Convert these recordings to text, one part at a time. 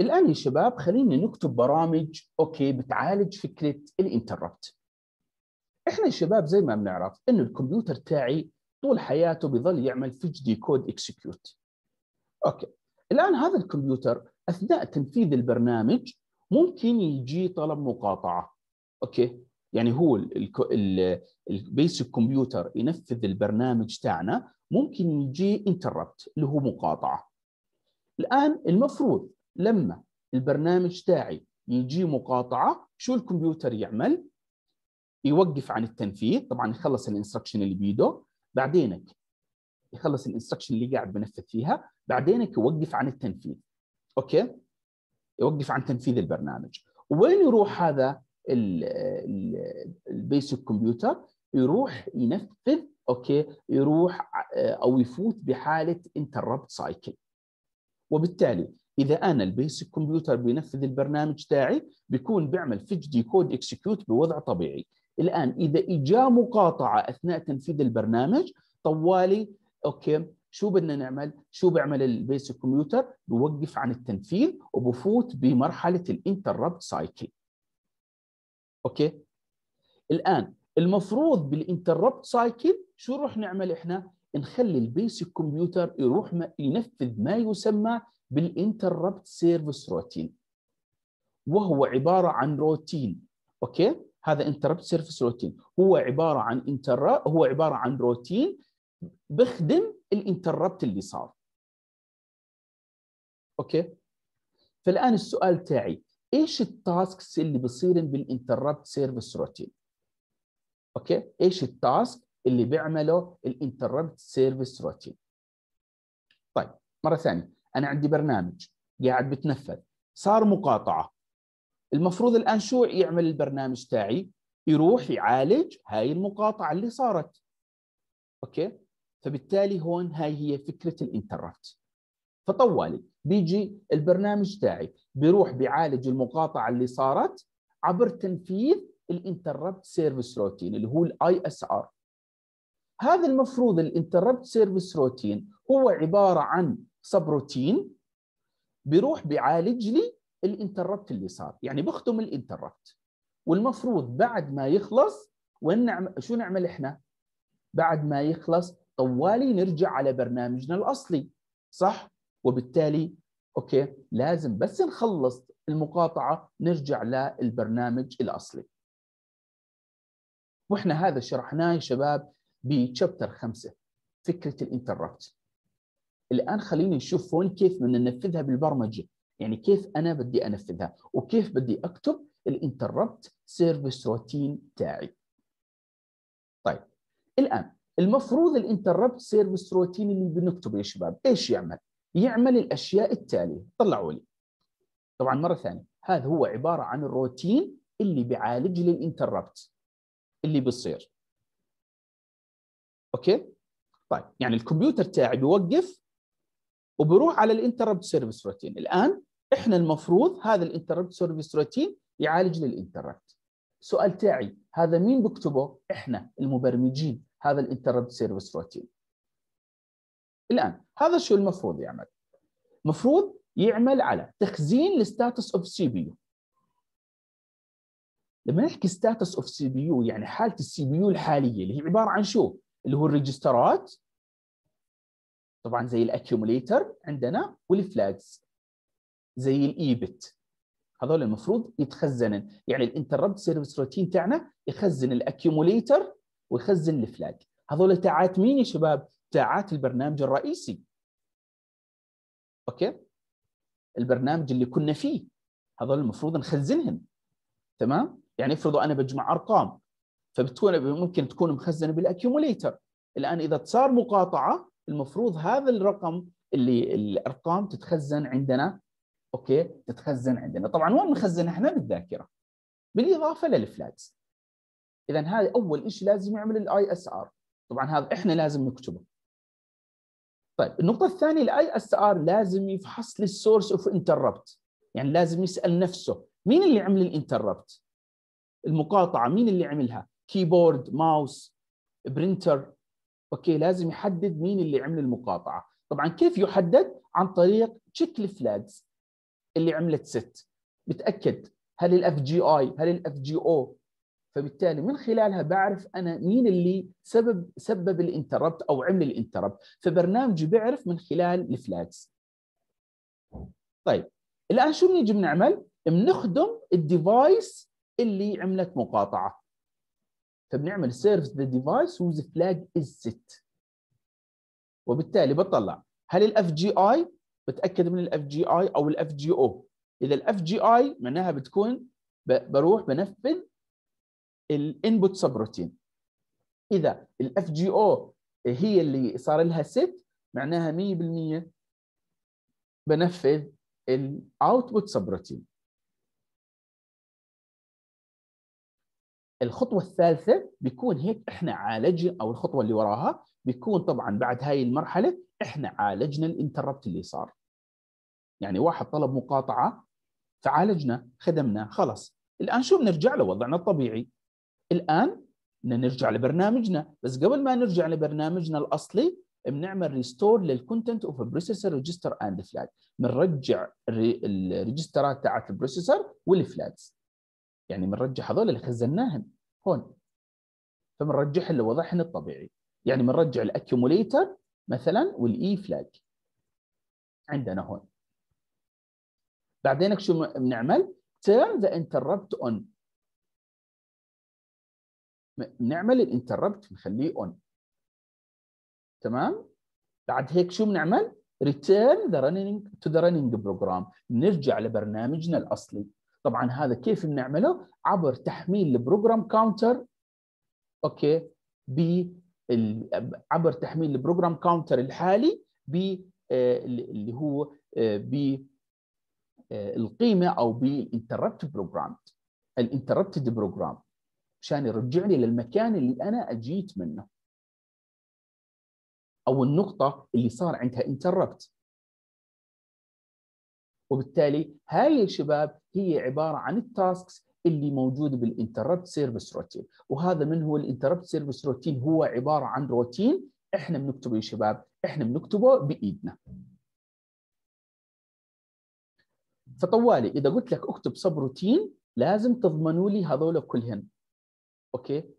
الآن يا شباب خلينا نكتب برامج okay بتعالج فكرة ال interrupt. إحنا يا شباب زي ما بنعرف إنه الكمبيوتر تاعي طول حياته بيظل يعمل fetch decode execute okay الآن هذا الكمبيوتر أثناء تنفيذ البرنامج ممكن يجي طلب مقاطعة. okay يعني هو ال basic computer ينفذ البرنامج تاعنا ممكن يجي interrupt اللي هو مقاطعة. الآن المفروض لما البرنامج تاعي يجي مقاطعة شو الكمبيوتر يعمل؟ يوقف عن التنفيذ طبعا يخلص ال instruction اللي بيده بعدينك يخلص ال instruction اللي قاعد بنفذ فيها بعدينك يوقف عن التنفيذ. okay؟ يوقف عن تنفيذ البرنامج. وين يروح هذا ال basic computer يروح ينفذ okay؟ يروح أو يفوت بحالة interrupt cycle وبالتالي إذا أنا ال basic computer بينفذ البرنامج تاعي بيكون بيعمل fetch decode execute بوضع طبيعي الآن إذا إجا مقاطعة أثناء تنفيذ البرنامج طوالي okay شو بدنا نعمل؟ شو بيعمل ال basic computer؟ بوقف عن التنفيذ وبفوت بمرحلة ال interrupt cycle. okay؟ الآن المفروض بال interrupt cycle شو نروح نعمل إحنا؟ نخلي ال basic computer يروح ينفذ ما يسمى بال interrupt service routine وهو عبارة عن routine okay؟ هذا interrupt service routine هو عبارة عن inter هو عبارة عن روتين بخدم ال interrupt اللي صار. okay؟ فالآن السؤال تاعي إيش ال tasks اللي بصيرن بال interrupt service routine okay؟ إيش ال task اللي بيعمله ال interrupt service routine طيب مرة ثانية. أنا عندي برنامج قاعد بتنفذ. صار مقاطعة. المفروض الآن شو يعمل البرنامج تاعي؟ يروح يعالج هاي المقاطعة اللي صارت. okay؟ فبالتالي هون هاي هي فكرة ال interrupt فطوالي بيجي البرنامج تاعي بيروح بيعالج المقاطعة اللي صارت عبر تنفيذ ال interrupt service routine اللي هو ال ISR هذا المفروض ال interrupt service routine هو عبارة عن subroutine بيروح بيعالج لي ال interrupt اللي صار. يعني بخدم ال interrupt. والمفروض بعد ما يخلص وين نعمل شو نعمل إحنا؟ بعد ما يخلص طوالي نرجع على برنامجنا الأصلي. صح؟ وبالتالي okay لازم بس نخلص المقاطعة نرجع للبرنامج الأصلي. وإحنا هذا شرحناه يا شباب ب chapter خمسة فكرة ال interrupt. الآن خلينا نشوف هون كيف بدنا ننفذها بالبرمجة. يعني كيف أنا بدي أنفذها؟ وكيف بدي أكتب ال interrupt service routine تاعي؟ طيب الآن المفروض ال interrupt service routine اللي بنكتبه يا شباب إيش يعمل؟ يعمل الأشياء التالية. طلعوا لي. طبعا مرة ثانية هذا هو عبارة عن الروتين اللي بيعالج لي ال interrupt اللي بيصير. okay؟ طيب يعني الكمبيوتر تاعي بيوقف وبروح على ال interrupt service routine. الآن إحنا المفروض هذا ال interrupt service routine يعالج لي ال interrupt سؤال تاعي هذا مين بكتبه؟ إحنا المبرمجين هذا ال interrupt service routine. الآن هذا شو المفروض يعمل؟ المفروض يعمل على تخزين ال status of CPU لما نحكي status of CPU يعني حالة ال CPU الحالية اللي هي عبارة عن شو؟ اللي هو الريجسترات طبعا زي ال accumulator عندنا وال flags زي الإيبت. هذول المفروض يتخزنن. يعني ال interrupt service routine تاعنا يخزن ال accumulator ويخزن ال flag. هذول تاعات مين يا شباب؟ تاعات البرنامج الرئيسي. أوكي؟ البرنامج اللي كنا فيه. هذول المفروض نخزنهم. تمام؟ يعني افرضوا أنا بجمع أرقام فبتكون ممكن تكون مخزنة بال accumulator الآن إذا صار مقاطعة المفروض هذا الرقم اللي الأرقام تتخزن عندنا أوكي؟ تتخزن عندنا. طبعا وين نخزن إحنا بالذاكرة. بالإضافة لل flags اذا هذا أول شيء لازم يعمل ال ISR طبعا هذا إحنا لازم نكتبه. طيب النقطة الثانية ال ISR لازم يفحص لي ال source of interrupt يعني لازم يسأل نفسه مين اللي عمل ال interrupt المقاطعة مين اللي عملها؟ keyboard mouse printer أوكي لازم يحدد مين اللي عمل المقاطعة. طبعا كيف يحدد؟ عن طريق check ال flags اللي عملت set. بتاكد هل ال FGI هل ال FGO فبالتالي من خلالها بعرف أنا مين اللي سبب سبب ال interrupt أو عمل ال interrupt. فبرنامجي بيعرف من خلال ال flags طيب الآن شو بنيجي بنعمل؟ بنخدم ال device اللي عملت مقاطعة. فبنعمل service the device whose flag is set. وبالتالي بطلع هل ال FGI بتأكد من ال FGI أو ال FGO إذا ال FGI معناها بتكون بروح بنفذ ال input subroutine إذا ال FGO هي اللي صار لها set معناها 100% بنفذ ال output sub الخطوة الثالثة بيكون هيك إحنا عالجنا أو الخطوة اللي وراها بيكون طبعا بعد هاي المرحلة إحنا عالجنا ال interrupt اللي صار. يعني واحد طلب مقاطعة فعالجنا خدمنا خلص الآن شو بنرجع لوضعنا الطبيعي. الآن بدنا نرجع لبرنامجنا. بس قبل ما نرجع لبرنامجنا الأصلي بنعمل restore لل content of processor register and flag بنرجع الريجسترات تاعت ال processor وال flags يعني بنرجع هذول اللي خزناهم هون. فبنرجعهم لوضعهم الطبيعي. يعني بنرجع ال accumulator مثلا وال E flag. عندنا هون. بعدين شو بنعمل؟ turn the interrupt on. نعمل ال interrupt نخليه on تمام؟ بعد هيك شو بنعمل؟ return the running to the running program. نرجع لبرنامجنا الأصلي. طبعا هذا كيف بنعمله؟ عبر تحميل ال program counter أوكي ب عبر تحميل ال program counter الحالي ب آه، اللي هو آه، ب آه، القيمة أو بال interrupted program ال interrupted program عشان يرجعني للمكان اللي أنا أجيت منه أو النقطة اللي صار عندها interrupt وبالتالي هاي يا شباب هي عبارة عن ال tasks اللي موجوده بال interrupt service routine وهذا من هو ال interrupt service routine هو عبارة عن روتين إحنا بنكتبه يا شباب. إحنا بنكتبه بإيدنا. فطوالي إذا قلت لك اكتب subroutine لازم تضمنوا لي هذول كلهن. أوكي؟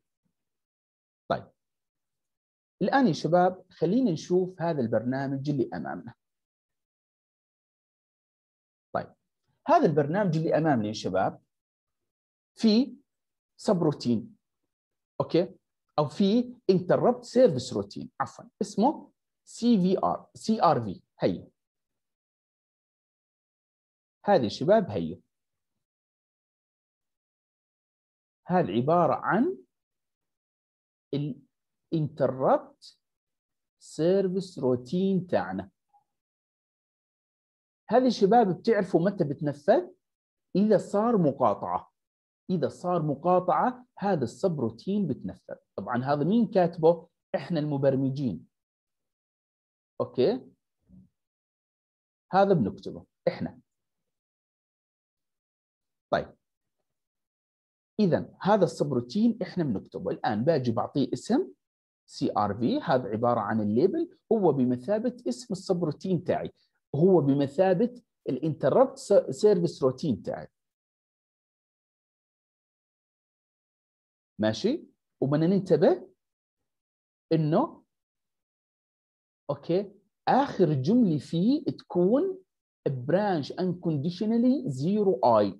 طيب. الآن يا شباب خلينا نشوف هذا البرنامج اللي أمامنا. هذا البرنامج اللي أمامنا يا شباب في subroutine أوكي؟ أو في interrupt service routine عفوا اسمه سي في ار سي ار في هي. هذه شباب هي. هذه عبارة عن ال interrupt service routine تاعنا. هذه الشباب بتعرفوا متى بتنفذ؟ إذا صار مقاطعة. إذا صار مقاطعة هذا ال subroutine بتنفذ. طبعا هذا مين كاتبه؟ إحنا المبرمجين. أوكي؟ هذا بنكتبه. إحنا. طيب. اذا هذا ال subroutine إحنا بنكتبه. الآن باجي بعطيه اسم SRV هذا عبارة عن ال label. هو بمثابة اسم ال subroutine تاعي. هو بمثابة ال interrupt service routine تاعي. ماشي؟ وبدنا ننتبه إنه أوكي آخر جملة فيه تكون branch unconditionally zero I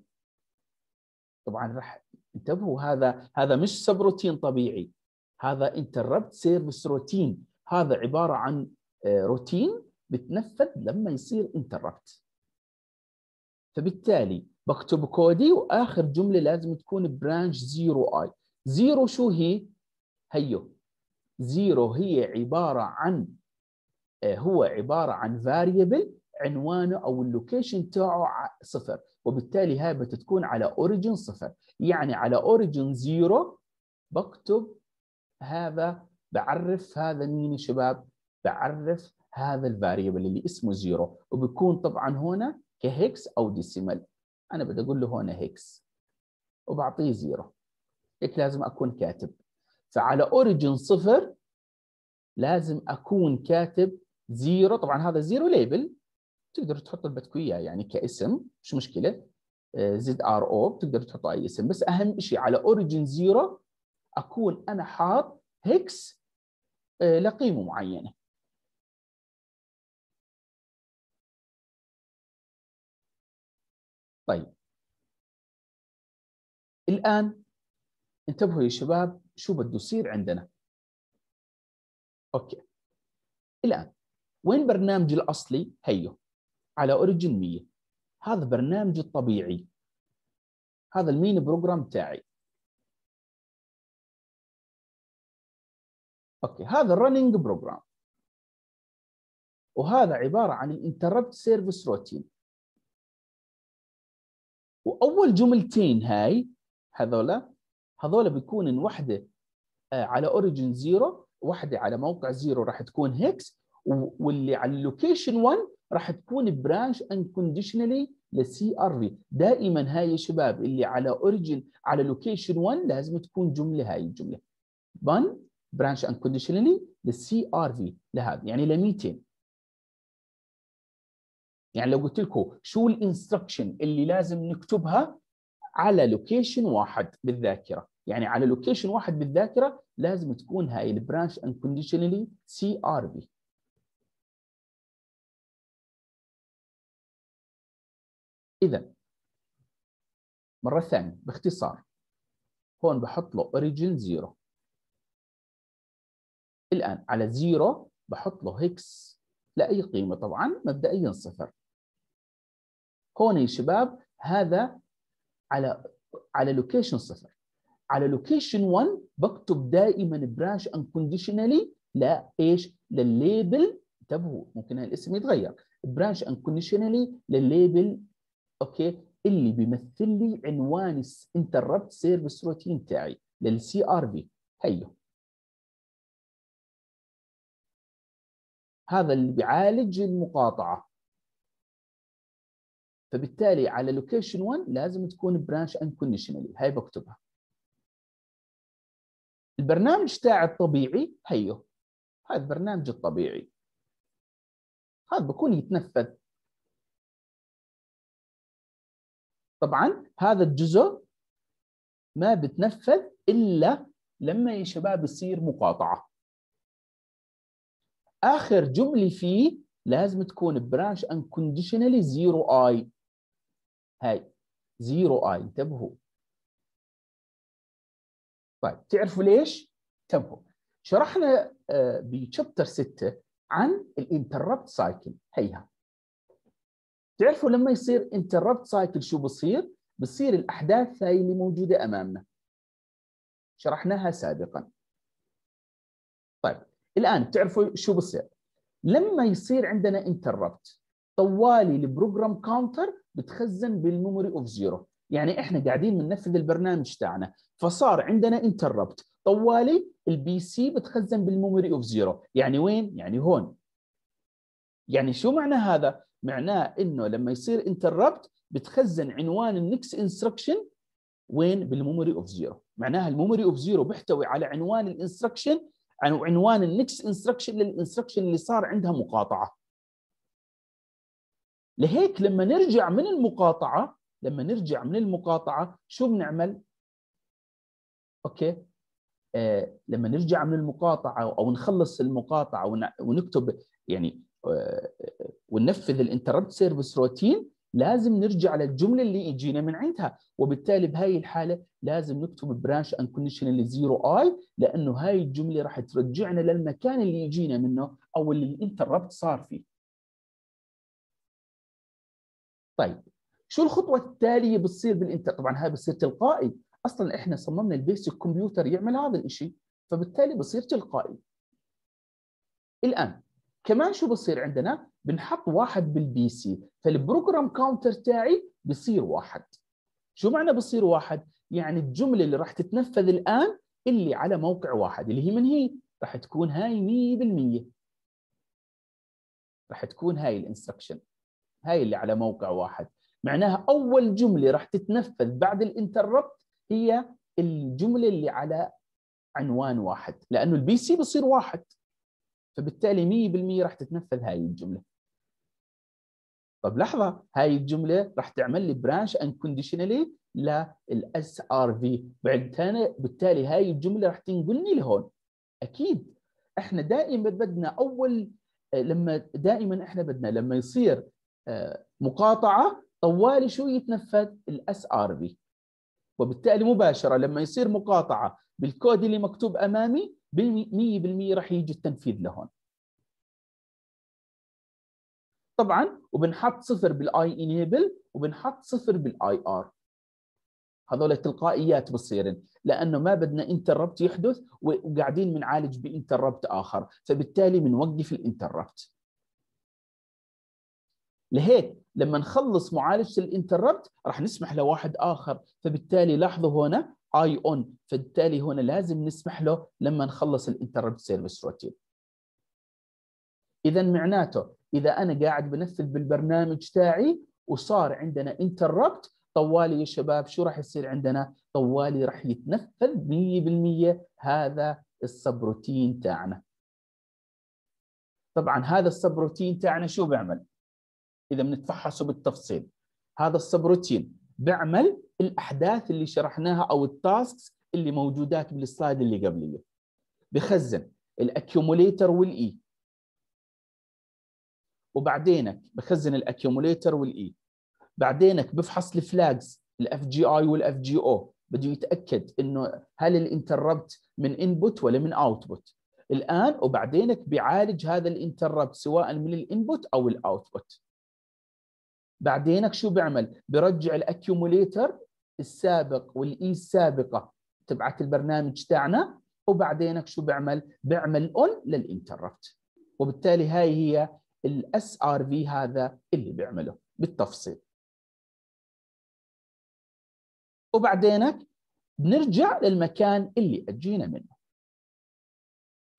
طبعا راح انتبهوا هذا هذا مش subroutine طبيعي. هذا interrupt service routine هذا عبارة عن روتين آه، بتنفذ لما يصير interrupt فبالتالي بكتب كودي وآخر جملة لازم تكون branch zero I zero شو هي؟ هيو. zero هي عبارة عن آه، هو عبارة عن variable عنوانه أو ال location تاعه صفر. وبالتالي هاي بتكون على origin صفر. يعني على origin zero بكتب هذا بعرف هذا مين يا شباب؟ بعرف هذا ال variable اللي اسمه zero وبيكون طبعا هنا ك hex أو decimal أنا بدي أقول له هنا hex وبعطيه zero هيك لازم أكون كاتب. فعلى origin صفر لازم أكون كاتب zero طبعا هذا zero label تقدر تحط لكم اياه يعني كاسم مش مشكلة. ZR أو بتقدر تحط أي اسم. بس أهم شيء على origin zero أكون أنا حاط hex آه، لقيمة معينة. طيب. الآن انتبهوا يا شباب شو بده يصير عندنا. okay. الآن وين برنامجي الأصلي؟ هيو. على origin 100 هذا برنامجي الطبيعي. هذا ال main program تاعي. okay. هذا ال running program وهذا عبارة عن ال interrupt service routine. وأول جملتين هاي هذولا هذولا بيكون وحدة آه، على origin zero واحدة على موقع zero راح تكون hex واللي على ال location 1 راح تكون branch unconditionally لل SRV دائما هاي يا شباب اللي على origin على location 1 لازم تكون جملة هاي الجملة. 1 branch unconditionally لل SRV لهذا يعني ل 200 يعني لو قلت لكم شو ال instruction اللي لازم نكتبها على location واحد بالذاكرة. يعني على location واحد بالذاكرة لازم تكون هاي ال branch unconditionally SRV إذا مرة ثانية باختصار هون بحط له origin zero الآن على zero بحط له hex لأي قيمة؟ طبعا مبدئيا صفر. هون يا شباب هذا على على location صفر. على location 1 بكتب دائما branch unconditionally لا إيش؟ لل label انتبهوا ممكن الاسم يتغير. branch unconditionally لل label okay؟ اللي بيمثل لي عنوان interrupt service routine تاعي لل SRV هيو هذا اللي بيعالج المقاطعة. فبالتالي على location 1 لازم تكون branch unconditionally هاي بكتبها. البرنامج تاعي الطبيعي هيو. هذا البرنامج الطبيعي. هذا بكون يتنفذ. طبعا هذا الجزء ما بتنفذ إلا لما يا شباب يصير مقاطعة. آخر جملة فيه لازم تكون branch unconditionally zero I هاي zero I انتبهوا. طيب تعرفوا ليش؟ انتبهوا. شرحنا آه، ب chapter 6 عن ال interrupt cycle. هيها. تعرفوا لما يصير interrupt cycle شو بصير؟ بصير الأحداث هاي اللي موجودة أمامنا. شرحناها سابقا. طيب الآن بتعرفوا شو بصير؟ لما يصير عندنا interrupt طوالي ال program counter بتخزن بال memory of zero يعني إحنا قاعدين بننفذ البرنامج تاعنا. فصار عندنا interrupt طوالي ال PC بتخزن بال memory of zero يعني وين؟ يعني هون. يعني شو معنى هذا؟ معناه إنه لما يصير interrupt بتخزن عنوان ال next instruction وين؟ بال memory of zero معناها ال memory of zero بيحتوي على عنوان ال instruction عنوان ال next instruction لل instruction اللي صار عندها مقاطعة. لهيك لما نرجع من المقاطعة لما نرجع من المقاطعة شو بنعمل؟ okay. آه لما نرجع من المقاطعة أو نخلص المقاطعة ونكتب يعني آه وننفذ ال interrupt service routine لازم نرجع للجملة اللي يجينا من عندها. وبالتالي بهاي الحالة لازم نكتب branch unconditional zero I لأنه هاي الجملة راح ترجعنا للمكان اللي يجينا منه أو اللي ال interrupt صار فيه. طيب شو الخطوة التالية بتصير بال inter؟ طبعا هاي بتصير تلقائي. أصلا إحنا صممنا ال basic computer يعمل هذا الشيء فبالتالي بصير تلقائي. الآن كمان شو بصير عندنا؟ بنحط واحد بال PC فال program counter تاعي بصير واحد. شو معنى بصير واحد؟ يعني الجملة اللي راح تتنفذ الآن اللي على موقع واحد اللي هي من هي؟ راح تكون هاي 100% راح تكون هاي ال instruction. هاي اللي على موقع واحد. معناها أول جملة راح تتنفذ بعد ال interrupt هي الجملة اللي على عنوان واحد لأنه ال PC بصير واحد. فبالتالي 100% راح تتنفذ هاي الجملة. طب لحظة هاي الجملة راح تعمل لي branch unconditionally لل SRV بالتالي هاي الجملة راح تنقلني لهون. أكيد إحنا دائما بدنا أول لما دائما إحنا بدنا لما يصير مقاطعة طوالي شو يتنفذ ال SRV وبالتالي مباشرة لما يصير مقاطعة بالكود اللي مكتوب أمامي 100% راح يجي التنفيذ لهون. طبعا وبنحط صفر بال I enable وبنحط صفر بال I R. هذول تلقائيات بتصيرن لأنه ما بدنا interrupt يحدث وقاعدين بنعالج ب interrupt آخر فبالتالي بنوقف ال interrupt لهيك لما نخلص معالجة ال interrupt راح نسمح لواحد آخر. فبالتالي لاحظوا هنا آي أون. فبالتالي هنا لازم نسمح له لما نخلص ال interrupt service routine اذا معناته إذا أنا قاعد بنفذ بالبرنامج تاعي وصار عندنا interrupt طوالي يا شباب شو راح يصير عندنا؟ طوالي راح يتنفذ 100% هذا ال subroutine تاعنا. طبعا هذا ال subroutine تاعنا شو بيعمل؟ إذا بنتفحصه بالتفصيل. هذا ال subroutine بيعمل الأحداث اللي شرحناها أو ال tasks اللي موجودات بال slide اللي قبليه بخزن ال accumulator وال E وبعدينك بخزن ال accumulator وال E بعدينك بفحص ال flags ال FGI وال FGO بده يتاكد إنه هل ال interrupt من input ولا من output الآن وبعدينك بيعالج هذا ال interrupt سواء من ال input أو ال output بعدينك شو بيعمل؟ بيرجع ال accumulator السابق وال E السابقة تبعت البرنامج تاعنا وبعدينك شو بيعمل؟ بيعمل on لل interrupt. وبالتالي هاي هي ال SRV هذا اللي بيعمله بالتفصيل. وبعدينك بنرجع للمكان اللي أجينا منه.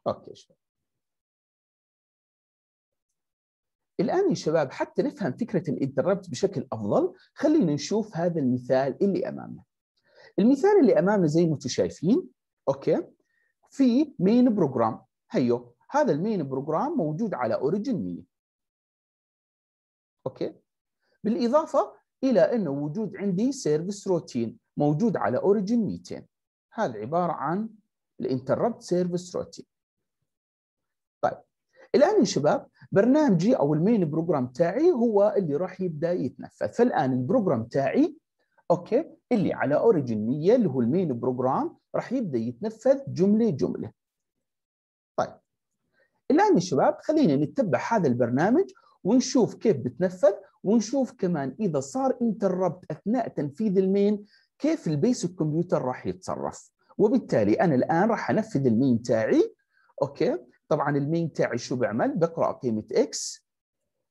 okay شباب الآن يا شباب حتى نفهم فكرة ال interrupt بشكل أفضل خلينا نشوف هذا المثال اللي أمامنا. المثال اللي أمامنا زي ما أنتم شايفين okay؟ في main program هيو هذا ال main program موجود على origin 100 okay؟ بالإضافة إلى انه وجود عندي service routine موجود على origin 200 هذا عبارة عن ال interrupt service routine الآن يا شباب برنامجي أو ال main program تاعي هو اللي راح يبدأ يتنفذ. فالآن ال program تاعي okay اللي على origin 100 اللي هو ال main program راح يبدأ يتنفذ جملة جملة. طيب الآن يا شباب خلينا نتبع هذا البرنامج ونشوف كيف بتنفذ ونشوف كمان إذا صار interrupt أثناء تنفيذ ال main كيف ال basic computer راح يتصرف. وبالتالي أنا الآن راح أنفذ ال main تاعي okay طبعا ال main تاعي شو بيعمل بقرأ قيمة X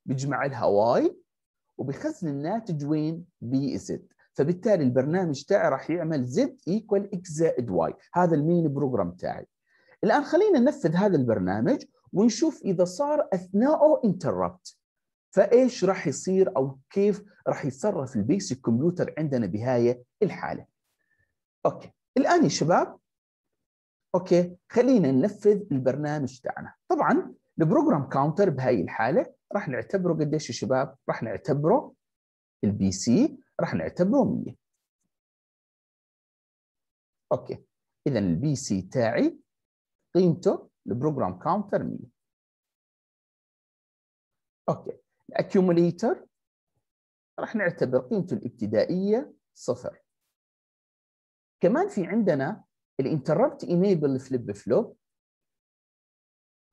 بيجمع لها Y وبيخزن الناتج وين؟ بي زد فبالتالي البرنامج تاعي راح يعمل Z equal X زائد Y هذا ال main program تاعي. الآن خلينا ننفذ هذا البرنامج ونشوف إذا صار اثناءه interrupt فإيش راح يصير أو كيف راح يتصرف ال basic computer عندنا بهاي الحالة؟ okay. الآن يا شباب okay خلينا ننفذ البرنامج تاعنا. طبعا ال program counter بهاي الحالة راح نعتبره قديش يا شباب؟ راح نعتبره ال PC راح نعتبره 100 okay اذا ال PC تاعي قيمته ال program counter 100 okay ال accumulator راح نعتبر قيمته الابتدائية صفر. كمان في عندنا ال interrupt enable flip flop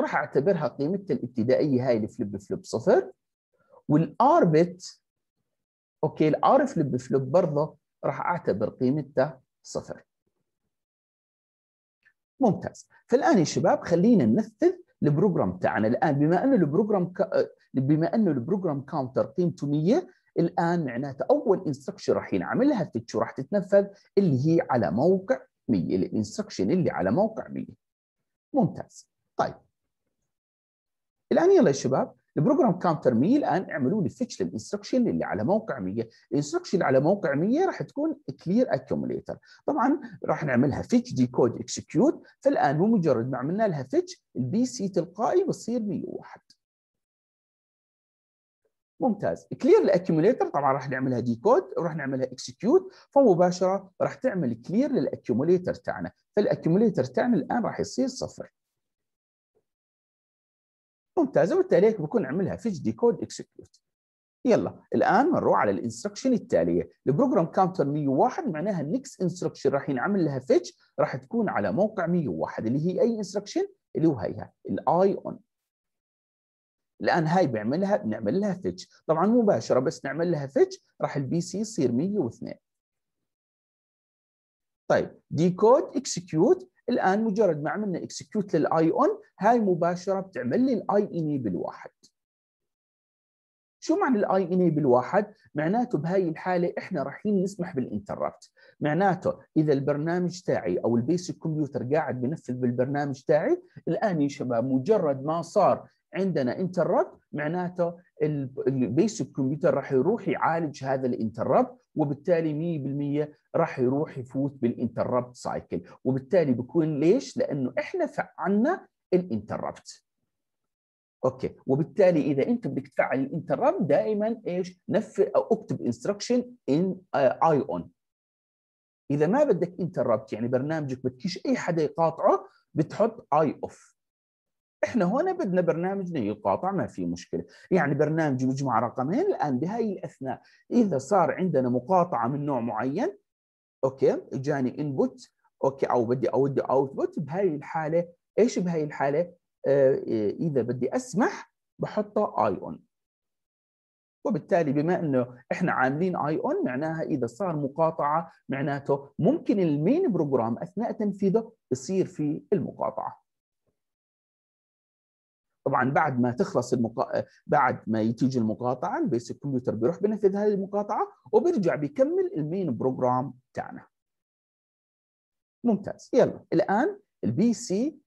راح اعتبرها قيمتها الابتدائية هاي ال flip flop صفر. وال interrupt okay ال R flip flop برضه راح أعتبر قيمتها صفر. ممتاز. فالآن يا شباب خلينا ننفذ ال program تاعنا. الآن بما انه ال program c... بما انه ال program counter قيمته 100 الآن معناته أول instruction راح ينعمل لها fetch وراح تتنفذ اللي هي على موقع 100 ال instruction اللي على موقع 100 ممتاز. طيب. الآن يلا يا شباب ال program counter 100 الآن اعملوا لي fetch لل instruction اللي على موقع 100 ال instruction على موقع 100 راح تكون clear accumulator طبعا راح نعملها fetch decode execute فالآن بمجرد ما عملنا لها fetch ال PC تلقائي بصير 101 ممتاز. clear ال accumulator طبعا راح نعملها decode وراح نعملها execute فمباشرة راح تعمل clear لل accumulator تاعنا. فال accumulator تاعنا الآن راح يصير صفر. ممتاز. وبالتالي بكون نعملها fetch decode execute يلا. الآن بنروح على ال instruction التالية. ال program counter 101 معناها ال next instruction راح ينعمل لها fetch راح تكون على موقع 101 اللي هي أي instruction اللي هو هيها. الاي اون الان هاي بيعملها بنعمل لها fetch طبعا مباشرة بس نعمل لها fetch راح ال PC يصير 102 طيب decode execute الآن مجرد ما عملنا execute لل ION هاي مباشرة بتعمل لي ال I enable واحد. شو معنى ال I enable واحد؟ معناته بهاي الحالة إحنا رايحين نسمح بال interrupt، معناته إذا البرنامج تاعي أو ال basic computer قاعد بنفذ بالبرنامج تاعي، الآن يا شباب مجرد ما صار عندنا interrupt معناته ال basic computer راح يروح يعالج هذا ال interrupt وبالتالي 100% راح يروح يفوت بال interrupt cycle وبالتالي بكون ليش؟ لأنه إحنا فعلنا ال interrupt okay. وبالتالي إذا أنت بدك تفعل ال interrupt دائما إيش؟ نفذ أو اكتب instruction ان اي اون إذا ما بدك interrupt يعني برنامجك بدكش أي حدا يقاطعه بتحط IOF إحنا هنا بدنا برنامجنا يقاطع ما في مشكلة. يعني برنامج مجمع رقمين الآن بهاي الأثناء. إذا صار عندنا مقاطعة من نوع معين okay اجاني input okay أو بدي أودي output بهاي الحالة. إيش بهاي الحالة؟ آه، إذا بدي أسمح بحطه اي اون وبالتالي بما إنه إحنا عاملين اي اون معناها إذا صار مقاطعة معناته ممكن ال main program أثناء تنفيذه يصير في المقاطعة. طبعا بعد ما تخلص المقا... بعد ما تيجي المقاطعة ال basic computer بيروح بنفذ هذه المقاطعة وبيرجع بيكمل ال main program تاعنا. ممتاز. يلا. الآن ال PC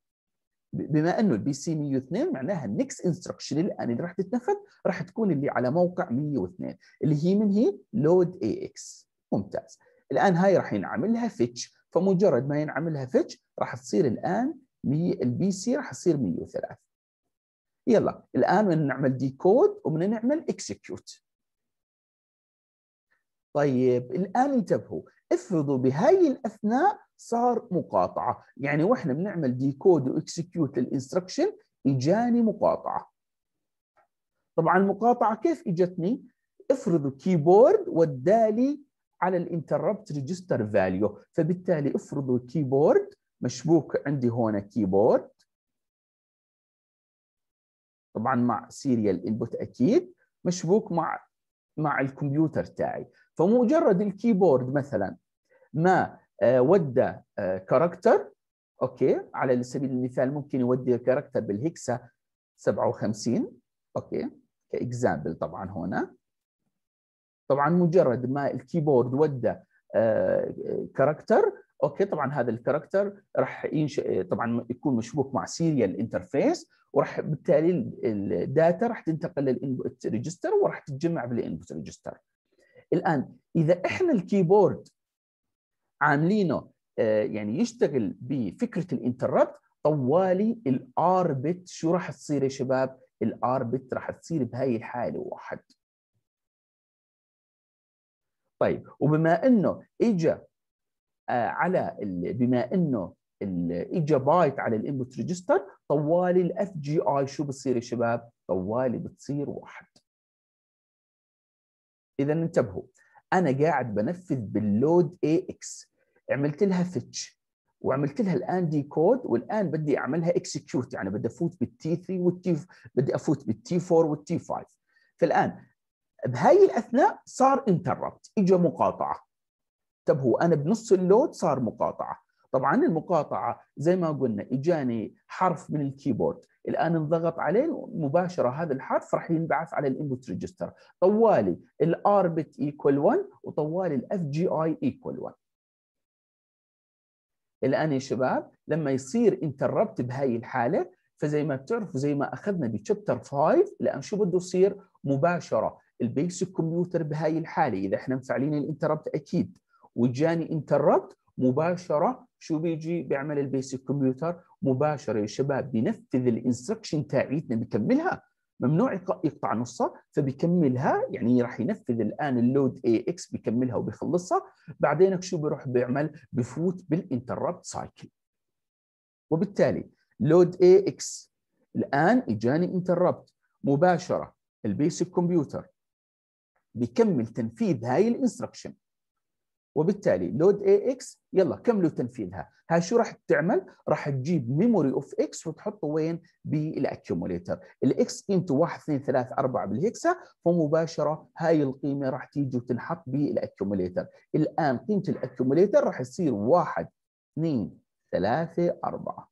بما إنه ال PC 102 معناها ال next instruction الان اللي راح تتنفذ راح تكون اللي على موقع 102 اللي هي من هي؟ load A X ممتاز. الآن هاي راح ينعمل لها fetch فمجرد ما ينعمل لها fetch راح تصير الآن ال PC راح تصير 103 يلا الآن بدنا نعمل decode وبدنا نعمل execute طيب الآن انتبهوا افرضوا بهاي الأثناء صار مقاطعة. يعني وإحنا بنعمل decode و execute لل instruction إجاني مقاطعة. طبعا المقاطعة كيف إجتني؟ افرضوا keyboard ودالي على ال interrupt register value فبالتالي افرضوا keyboard مشبوك عندي هنا keyboard طبعا مع serial input أكيد مشبوك مع مع الكمبيوتر تاعي. فمجرد ال keyboard مثلا ما آه، ودى character okay على سبيل المثال ممكن يودي character بال hexa 57 okay ك example طبعا هنا. طبعا مجرد ما ال keyboard ودى character آه، okay طبعا هذا ال character راح ينشئ طبعا يكون مشبوك مع serial interface وراح بالتالي ال data راح تنتقل لل input register وراح تتجمع بال input register الآن إذا إحنا ال keyboard عاملينه آه، يعني يشتغل بفكرة ال interrupt طوالي ال R bit شو راح تصير يا شباب؟ ال R bit راح تصير بهاي الحالة واحد. طيب وبما إنه اجى على بما إنه اجى بايت على ال input register طوالي ال FGI شو بتصير يا شباب؟ طوالي بتصير واحد. اذا انتبهوا أنا قاعد بنفذ بال load A X عملت لها fetch وعملت لها الآن decode والآن بدي أعملها execute يعني بدي أفوت بال T 3 وال T بدي أفوت بال T 4 وال T 5 فالآن بهاي الأثناء صار interrupt اجى مقاطعة انتبهوا أنا بنص ال load صار مقاطعة. طبعا المقاطعة زي ما قلنا إجاني حرف من ال keyboard. الآن انضغط عليه مباشرة هذا الحرف راح ينبعث على ال input register. طوالي ال R bit equal 1 وطوالي ال FGI equal 1 الآن يا شباب لما يصير interrupt بهاي الحالة فزي ما بتعرفوا زي ما أخذنا ب chapter 5 الآن شو بده يصير؟ مباشرة ال basic computer بهاي الحالة. إذا إحنا مفعلين ال interrupt أكيد. وجاني interrupt مباشرة. شو بيجي؟ بيعمل ال basic computer مباشرة يا شباب بينفذ ال instruction تاعيتنا بكملها ممنوع يقطع نصها فبيكملها. يعني راح ينفذ الآن ال load A X بيكملها وبيخلصها. بعدين شو بيروح بيعمل؟ بفوت بال interrupt cycle وبالتالي load A X الآن اجاني interrupt مباشرة ال basic computer بيكمل تنفيذ هاي ال instruction وبالتالي load A X يلا كملوا تنفيذها؟ هاي شو راح تعمل؟ راح تجيب memory of X وتحطه وين؟ بال accumulator ال X قيمته 1 2 3 4 بال hexa فمباشرة هاي القيمة راح تيجي وتنحط بال accumulator الآن قيمة ال accumulator راح يصير 1 2 3 4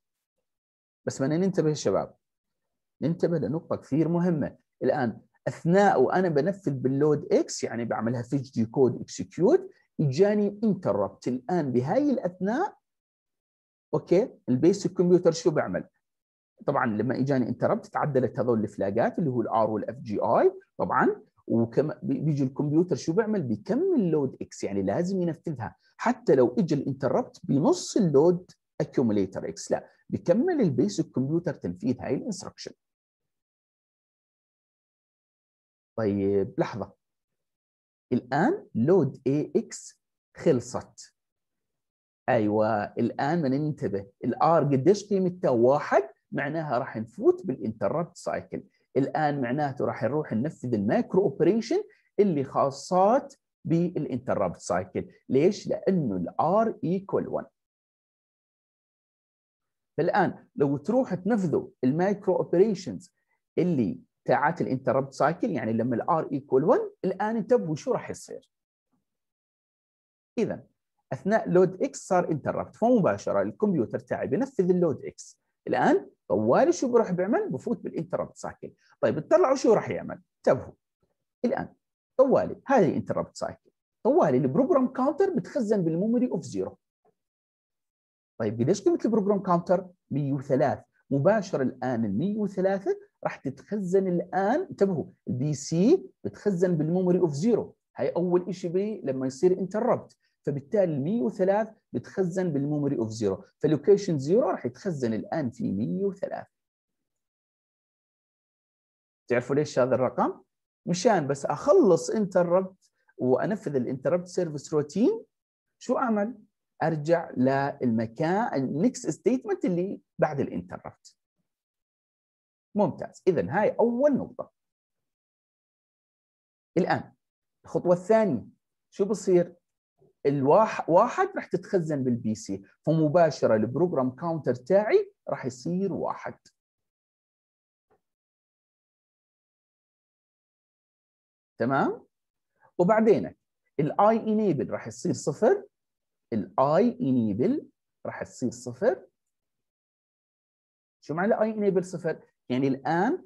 بس بدنا ننتبه يا شباب. ننتبه لنقطة كثير مهمة. الآن أثناء وأنا بنفذ بال load X يعني بعملها fetch decode execute اجاني interrupt الآن بهاي الأثناء. okay ال basic computer شو بيعمل؟ طبعا لما إجاني interrupt تعدلت هذول ال flagات اللي هو ال R وال FGI طبعا. وكما بيجي الكمبيوتر شو بيعمل؟ بيكمل load X يعني لازم ينفذها. حتى لو اجى ال interrupt بنص ال load accumulator X لا بيكمل ال basic computer تنفيذ هاي ال instruction. طيب لحظة. الآن load AX خلصت. أيوه الآن بدنا ننتبه. ال R قديش قيمتها؟ واحد. معناها راح نفوت بال interrupt cycle الآن معناته راح نروح ننفذ ال micro operation اللي خاصات بال interrupt cycle ليش؟ لأنه ال R equal 1 فالآن لو تروح تنفذوا ال micro operations اللي تاعت ال interrupt cycle يعني لما ال R equal 1 الآن انتبهوا شو راح يصير؟ اذا أثناء load X صار interrupt فمباشرة الكمبيوتر تاعي بينفذ ال load X الآن طوالي شو بروح بيعمل بفوت بال interrupt cycle. طيب اطلعوا شو راح يعمل؟ انتبهوا. الآن طوالي هذه interrupt cycle. طوالي ال program counter بتخزن بال memory of zero طيب قديش قيمه ال program counter 103 مباشره الآن ال 103 راح تتخزن الآن انتبهوا ال PC بتخزن بال memory of zero هاي أول شيء لما يصير interrupt فبالتالي ال 103 بتخزن بال memory of zero ف location zero راح يتخزن الآن في 103 تعرفوا ليش هذا الرقم؟ مشان بس أخلص interrupt وأنفذ ال interrupt service routine شو أعمل؟ أرجع للمكان ال next statement اللي بعد ال interrupt ممتاز. اذا هاي أول نقطة. الآن الخطوة الثانية شو بصير؟ الواحد واحد راح تتخزن بال PC فمباشرة ال program counter تاعي راح يصير واحد. تمام؟ وبعدين ال I enable راح يصير صفر ال I enable راح تصير صفر شو معنى ال I enable صفر؟ يعني الآن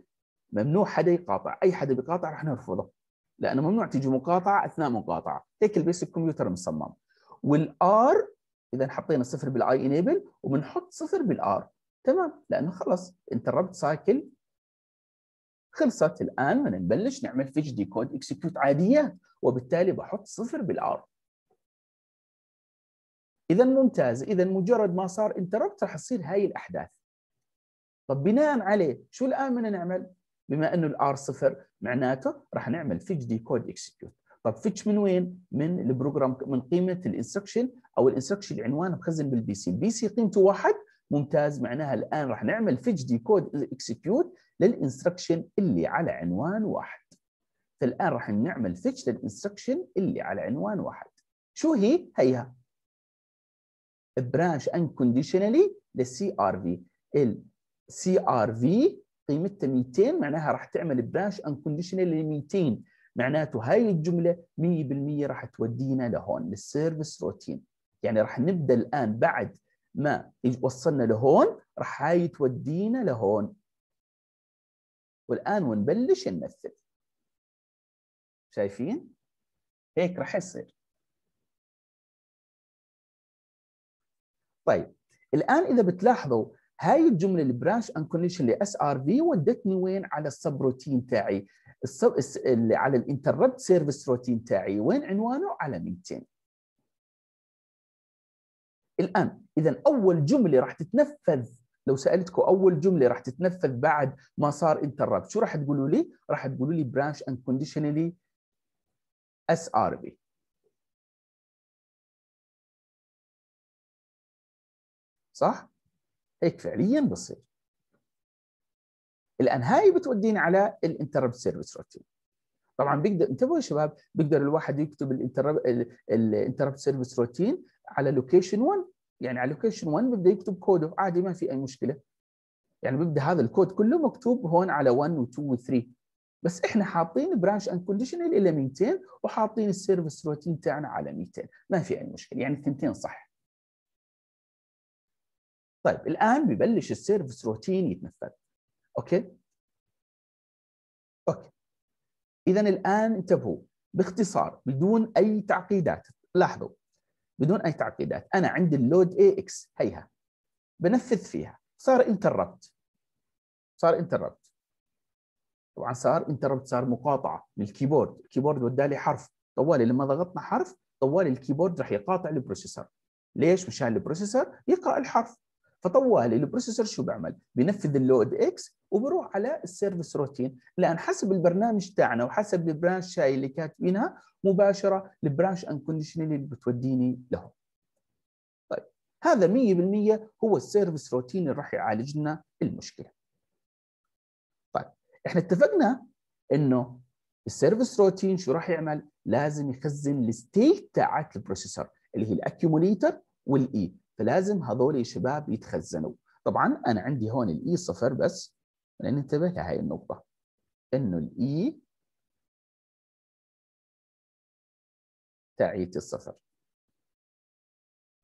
ممنوع حدا يقاطع، أي حدا بيقاطع راح نرفضه لأنه ممنوع تيجي مقاطعة أثناء مقاطعة، هيك ال basic computer مصمم. وال R إذا حطينا صفر بال I enable وبنحط صفر بال R تمام لأنه خلص interrupt cycle خلصت الآن بدنا نبلش نعمل fetch decode execute عاديات وبالتالي بحط صفر بال R إذا ممتاز إذا مجرد ما صار interrupt راح تصير هاي الأحداث طب بناء عليه شو الآن بدنا نعمل؟ بما إنه ال R صفر معناته راح نعمل fetch decode execute طب fetch من وين؟ من ال program من قيمة ال instruction أو ال instruction العنوان مخزن بال PC ال PC قيمته واحد ممتاز. معناها الآن راح نعمل fetch decode execute لل instruction اللي على عنوان واحد. فالآن راح نعمل fetch لل instruction اللي على عنوان واحد. شو هي؟ هيها. branch unconditionally لل SRV ال SRV قيمتها 200 معناها راح تعمل branch unconditionally ل 200 معناته هاي الجملة 100% راح تودينا لهون لل service routine يعني راح نبدأ الآن بعد ما وصلنا لهون راح هاي تودينا لهون. والآن ونبلش نمثل شايفين؟ هيك راح يصير. طيب الآن إذا بتلاحظوا هاي الجملة ال branch uncondition ل SRV ودتني وين؟ على ال subroutine تاعي. ال sub على ال interrupt service routine تاعي. وين عنوانه؟ على 200 الآن اذا أول جملة راح تتنفذ. لو سألتكم أول جملة راح تتنفذ بعد ما صار interrupt شو راح تقولوا لي؟ راح تقولوا لي branch unconditionally SRV صح؟ هيك فعليا بصير. الآن هاي بتوديني على ال interrupt service routine. طبعا بيقدر انتبهوا يا شباب بيقدر الواحد يكتب ال interrupt service routine على location 1 يعني على location 1 بيبدأ يكتب كوده عادي ما في أي مشكلة. يعني بيبدأ هذا الكود كله مكتوب هون على 1 و2 و3 بس إحنا حاطين branch unconditional إلى 200 وحاطين ال service routine تاعنا على 200 ما في أي مشكلة. يعني الثنتين صح. طيب الآن ببلش ال service routine يتنفذ. okay؟ okay. اذا الآن انتبهوا باختصار بدون أي تعقيدات لاحظوا بدون أي تعقيدات أنا عندي ال load AX هيها بنفذ فيها. صار interrupt صار interrupt طبعا صار interrupt صار مقاطعة لل keyboard. ال keyboard ودالي حرف. طوالي لما ضغطنا حرف طوالي ال keyboard راح يقاطع ال processor. ليش؟ مشان ال processor يقرأ الحرف. فطوالي ال processor شو بيعمل بينفذ ال load X وبروح على ال service routine. لأن حسب البرنامج تاعنا وحسب ال branch هاي اللي كاتبينها مباشرة ال branch unconditional اللي بتوديني له طيب هذا 100% هو ال service routine اللي راح يعالج لنا المشكلة. طيب إحنا اتفقنا إنه ال service routine شو راح يعمل؟ لازم يخزن ال state تاعت ال processor اللي هي ال accumulator وال E فلازم هذول يا شباب يتخزنوا. طبعا أنا عندي هون ال E صفر بس ننتبه لهي النقطة. إنه ال E تعيت الصفر.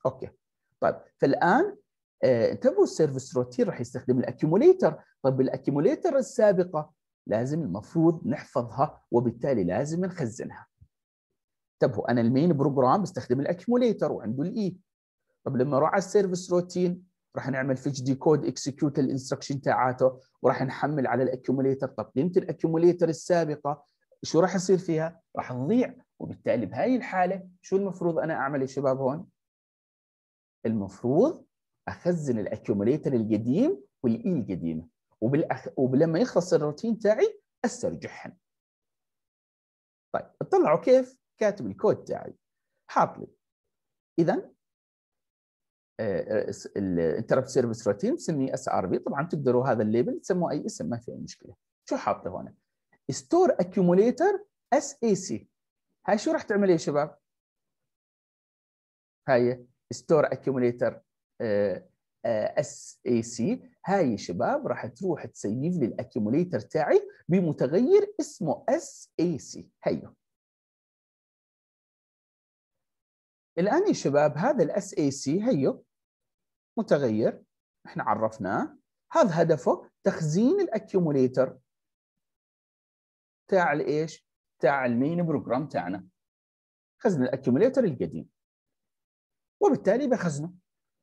okay. طيب فالآن آه، انتبهوا ال service routine راح يستخدم ال accumulator طيب ال accumulator السابقة لازم المفروض نحفظها وبالتالي لازم نخزنها. انتبهوا أنا ال main program بستخدم ال accumulator وعنده ال E طب لما أروح على ال service routine راح نعمل fetch decode execute ال instruction تاعاته وراح نحمل على ال accumulator طب قيمه ال accumulator السابقة شو راح يصير فيها؟ راح تضيع وبالتالي بهاي الحالة شو المفروض أنا أعمل يا شباب هون؟ المفروض أخزن ال accumulator القديم وال E القديمة وبالأخ... ولما يخلص الروتين تاعي استرجعهن. طيب اطلعوا كيف كاتب الكود تاعي حاط لي اذا ال interrupt service routine بسميه SRV طبعا تقدروا هذا ال label تسموه أي اسم ما في أي مشكلة. شو حاطه هنا؟ store accumulator SAC هاي شو راح تعمل يا شباب؟ هاي store accumulator SAC هاي يا شباب راح تروح ت save لي ال accumulator تاعي بمتغير اسمه SAC هيو. الآن يا شباب هذا ال SAC هيو. متغير. إحنا عرفناه. هذا هدفه تخزين ال accumulator. تاع الايش؟ تاع ال main program تاعنا؟ خزن ال accumulator القديم. وبالتالي بخزنه.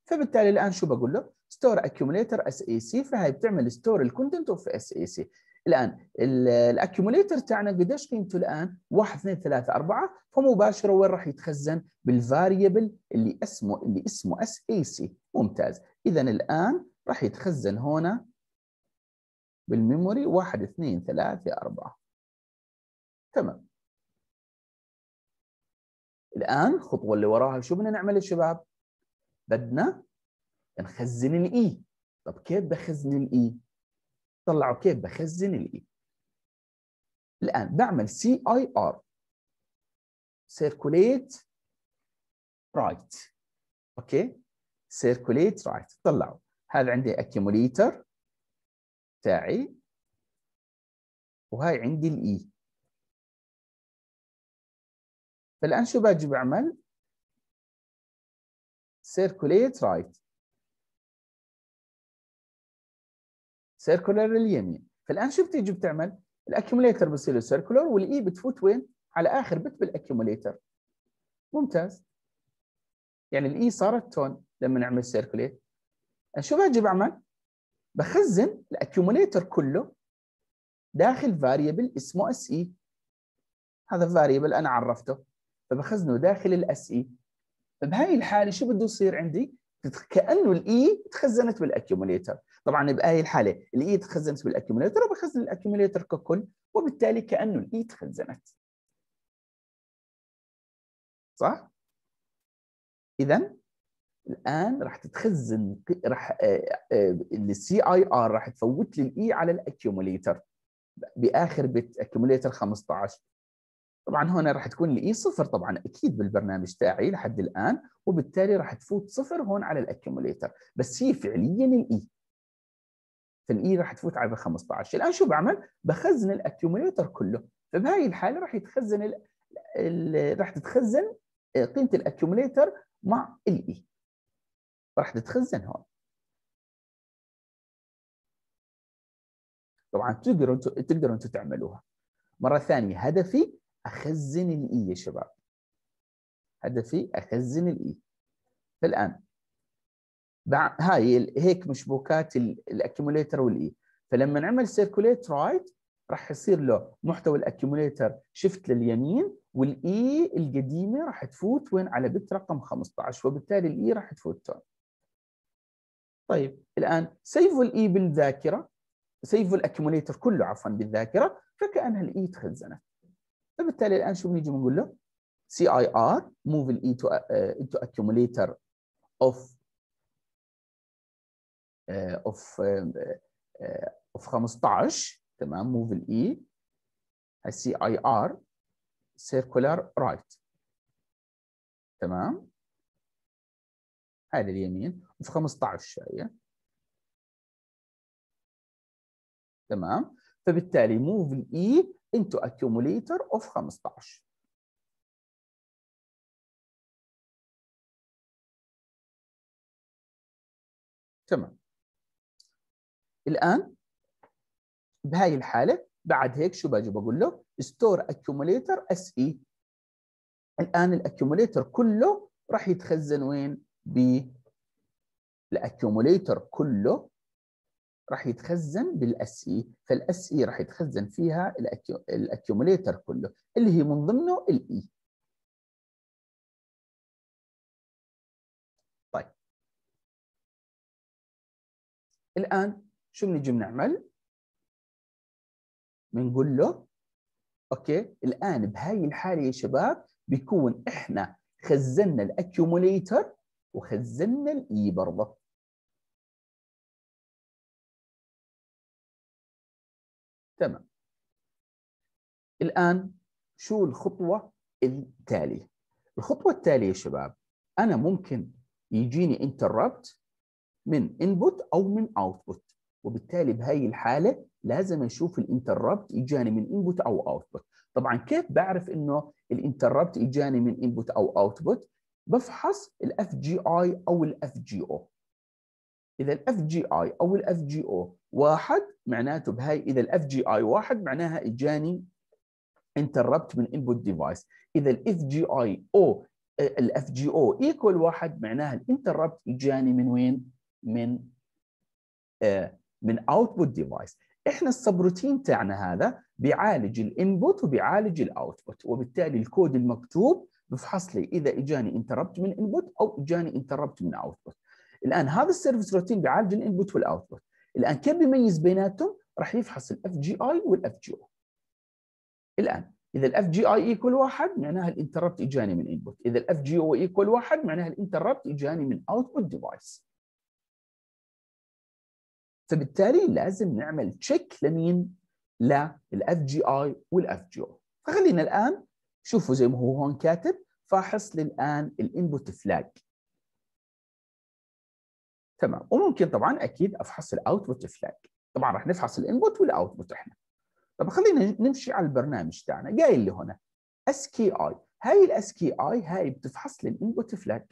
فبالتالي الآن شو بقول له؟ store accumulator SAC فهي بتعمل store ال content of SAC الآن ال accumulator تاعنا قديش قيمته الآن؟ 1 2 3 4 فمباشرة وين راح يتخزن؟ بال variable اللي اسمه اللي اسمه SAC ممتاز اذا الآن راح يتخزن هنا بال memory 1 2 3 4 تمام الآن الخطوه اللي وراها شو بدنا نعمل يا شباب؟ بدنا نخزن ال E طب كيف بخزن ال E؟ طلعوا كيف بخزن ال E الآن بعمل CIR circulate right okay؟ circulate right طلعوا. هذا عندي accumulator تاعي. وهاي عندي ال E فالآن شو باجي بعمل؟ circulate right circular اليمين فالآن شو بتيجي بتعمل؟ ال accumulator بصير circular وال E بتفوت وين؟ على آخر bit بال accumulator. ممتاز. يعني ال E صارت تون لما نعمل circulate شو بأجي بعمل؟ بخزن ال accumulator كله داخل variable اسمه SE هذا variable أنا عرفته. فبخزنه داخل ال SE بهاي الحالة شو بده يصير عندي؟ كأنه ال E تخزنت بال accumulator. طبعا بهاي الحالة ال E تخزنت بال accumulator وبخزن ال accumulator ككل وبالتالي كأنه ال E تخزنت. صح؟ اذا الآن راح تتخزن راح ال CIR راح تفوت لي ال E على ال accumulator بآخر bit accumulator 15 طبعا هنا راح تكون ال E صفر طبعا أكيد بالبرنامج تاعي لحد الآن وبالتالي راح تفوت صفر هون على ال accumulator بس هي فعليا ال E فال E راح تفوت على 15 الآن شو بعمل؟ بخزن ال accumulator كله. فبهاي الحالة راح يتخزن ال... ال... راح تتخزن قيمة ال accumulator مع ال E راح تتخزن هون. طبعا تقدروا تقدروا أنتم تعملوها. مرة ثانية هدفي أخزن ال E يا شباب. هدفي أخزن ال E فالآن هاي هيك مشبوكات ال accumulator وال E فلما نعمل circulate right راح يصير له محتوى ال accumulator shift لليمين وال E القديمة راح تفوت وين؟ على bit رقم 15 وبالتالي الاي راح تفوت تون. طيب الآن save وا ال E بالذاكرة save وا ال accumulator كله عفوا بالذاكرة فكأنها ال E تخزنت. فبالتالي الآن شو بنيجي بنقول له؟ CIR move ال E to into accumulator of of of 15 تمام move ال E ال CIR circular right تمام؟ هذا اليمين وفي 15 شوية تمام؟ فبالتالي move ال E into accumulator of 15 تمام. الآن بهاي الحالة بعد هيك شو باجي بقول له؟ store accumulator SE الآن ال accumulator كله راح يتخزن وين؟ ب ال accumulator كله راح يتخزن بال SE فال S E راح يتخزن فيها ال accumulator كله اللي هي من ضمنه ال E طيب. الآن شو بنجي بنعمل؟ بنقول له okay الآن بهاي الحالة يا شباب بيكون إحنا خزنا الاكيوميليتر وخزنا ال E برضه تمام. الآن شو الخطوة التالية؟ الخطوة التالية يا شباب أنا ممكن يجيني interrupt من input أو من output وبالتالي بهاي الحالة لازم أشوف ال interrupt إجاني من input أو output طبعا كيف بعرف إنه ال interrupt إجاني من input أو output بفحص ال FGI أو ال FGO إذا ال FGI أو ال FGO واحد معناته بهاي إذا ال FGI واحد معناها اجاني interrupt من input device إذا ال FGI أو ال FGO equal واحد معناها ال interrupt اجاني من وين؟ من آه من output device إحنا ال subroutine تاعنا هذا بيعالج ال input وبيعالج ال output وبالتالي الكود المكتوب بفحص لي. إذا إجاني interrupt من input أو إجاني interrupt من output الآن هذا ال service routine بيعالج ال input وال output الآن كيف بيميز بيناتهم؟ راح يفحص ال FGI وال FGO الآن إذا ال FGI equal واحد معناها ال interrupt إجاني من input إذا ال FGO equal واحد معناها ال interrupt إجاني من output device فبالتالي لازم نعمل check لمين؟ لل FGI وال FGO. فخلينا الآن شوفوا زي ما هو هون كاتب فاحص لي الان ال input flag تمام. وممكن طبعا أكيد أفحص ال output flag طبعا راح نفحص ال input وال output إحنا. طب خلينا نمشي على البرنامج تاعنا. قايل لي هنا. SKI هاي ال SKI هاي بتفحص لي ال input flag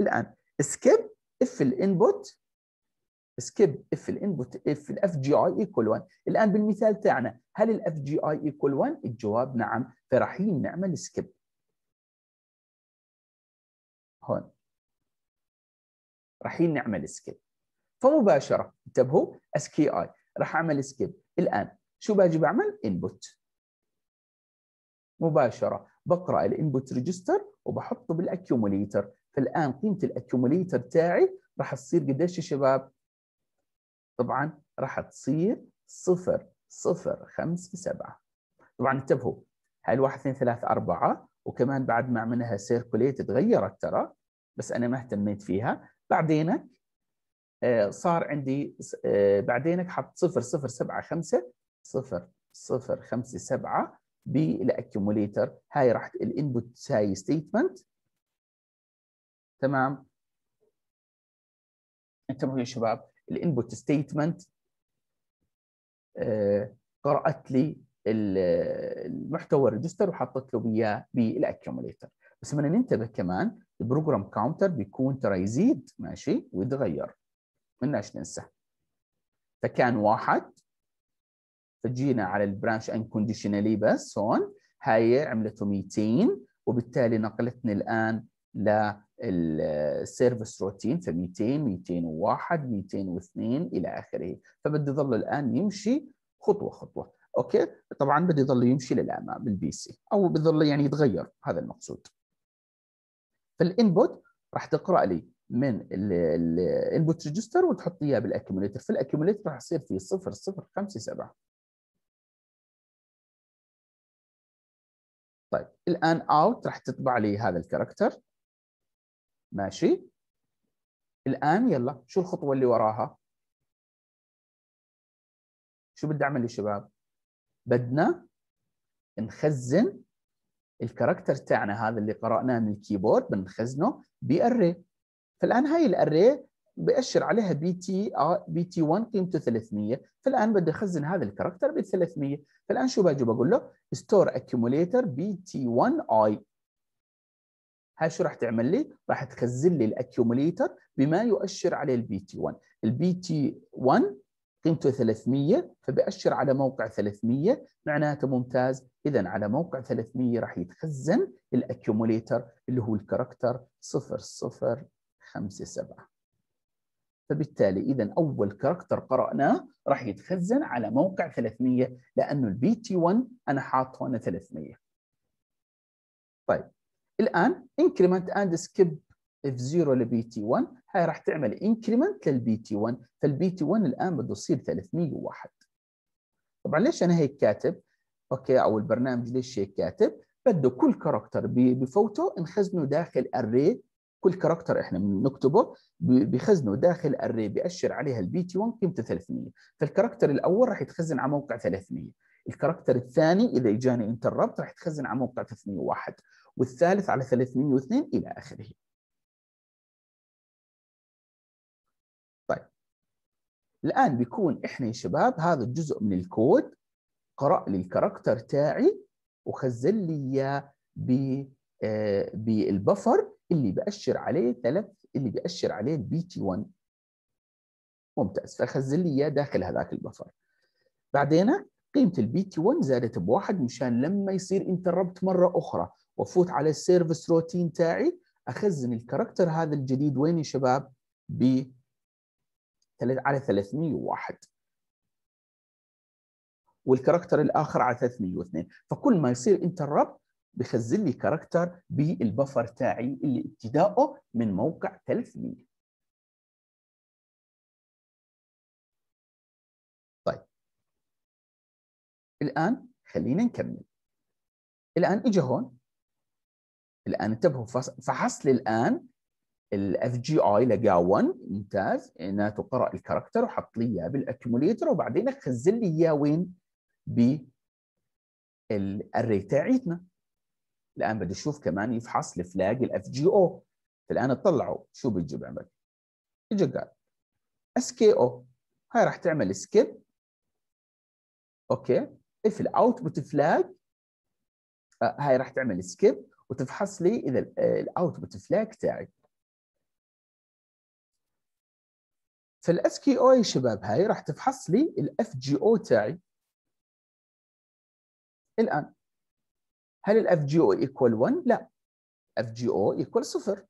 الآن skip if ال input skip if ال input if ال FGI equal 1 الآن بالمثال تاعنا هل ال FGI equal 1 الجواب نعم فرايحين نعمل skip هون. رايحين نعمل skip فمباشرة انتبهوا SKI راح أعمل skip الآن شو باجي بعمل؟ input مباشرة بقرأ ال input register وبحطه بال accumulator فالآن قيمة ال accumulator تاعي راح تصير قديش يا شباب؟ طبعا راح تصير 0 0 5 7 طبعا انتبهوا هاي الواحد اثنين ثلاثة أربعة وكمان بعد ما عملناها circulate تغيرت ترى بس أنا ما اهتميت فيها. بعدينك آه، صار عندي آه، بعدينك حط 0 0 7 5 0 0 5 7 بال accumulator هاي راح ال input هاي statement تمام؟ انتبهوا يا شباب. ال input statement آه، قرأت لي المحتوى ال register وحطت له إياه بال accumulator بس بدنا ننتبه كمان ال program counter بيكون ترى يزيد ماشي؟ ويتغير. مناش ننسى. فكان واحد فجينا على ال branch unconditionally بس هون هاي عملته 200 وبالتالي نقلتني الآن لل service routine ف 200 201 202 إلى آخره. فبده يظل الآن يمشي خطوة خطوة. okay؟ طبعا بده يظل يمشي للامام بال PC أو بظل يعني يتغير هذا المقصود. فال input راح تقرأ لي من ال input register وتحط إياه بال accumulator في ال accumulator راح يصير في 0 0 5 7 طيب الآن out راح تطبع لي هذا ال character. ماشي. الآن يلا شو الخطوة اللي وراها؟ شو بدي أعمل يا شباب؟ بدنا نخزن ال character تاعنا هذا اللي قرأناه من ال keyboard بنخزنه ب array فالآن هاي ال array بأشر عليها PT PT 1 قيمته 300 فالآن بدي أخزن هذا ال character ب 300 فالآن شو باجي بقول له store accumulator PT 1 I هاي شو راح تعمل لي؟ راح تخزن لي ال accumulator بما يؤشر عليه ال PT 1 ال PT 1 قيمته 300 فبأشر على موقع 300 معناته ممتاز. اذا على موقع 300 راح يتخزن ال accumulator اللي هو ال character 0057 فبالتالي اذا أول character قرأناه راح يتخزن على موقع 300 لأنه ال PT 1 أنا حاطه هنا 300 طيب. الآن increment and skip if 0 ل PT 1 هاي راح تعمل increment لل PT 1 فال PT 1 الآن بده يصير 301 طبعا ليش أنا هيك كاتب؟ okay أو البرنامج ليش هيك كاتب؟ بده كل character بفوته نخزنه داخل array كل character إحنا بنكتبه بخزنه داخل array بيأشر عليها ال PT 1 قيمته 300 فال character الأول راح يتخزن على موقع 300 ال character الثاني إذا إجاني interrupt راح يتخزن على موقع 301 والثالث على 302 إلى آخره. الآن بيكون إحنا يا شباب هذا الجزء من الكود. قرأ لي ال character تاعي وخزن لي إياه آه، بال buffer اللي بأشر عليه ثلاث اللي بأشر عليه ال PT 1 ممتاز. فخزن لي إياه داخل هذاك ال buffer. بعدين قيمة ال PT 1 زادت بواحد مشان لما يصير interrupt مرة أخرى. وافوت على ال service routine تاعي أخزن ال character هذا الجديد وين يا شباب؟ ب على 301 وال character الآخر على 302 فكل ما يصير interrupt بخزن لي character بال buffer تاعي اللي ابتداؤه من موقع 300 طيب. الآن خلينا نكمل. الآن اجى هون. الآن انتبهوا فحص لي الآن ال FGI لقاه 1 ممتاز. إنه قرا ال character وحط لي إياه بال accumulator وبعدين خزن لي إياه وين؟ بال array تاعيتنا. الآن بدي أشوف كمان يفحص ال flag ال FGO فالان طلعوا شو بيجي بيعمل؟ اجى قال SKO هاي راح تعمل skip okay. if ال output flag هاي راح تعمل skip وتفحص لي إذا ال output flag تاعي. فال SKO يا شباب هاي راح تفحص لي ال FGO تاعي. الآن هل ال FGO equal 1 لا. FGO equal صفر.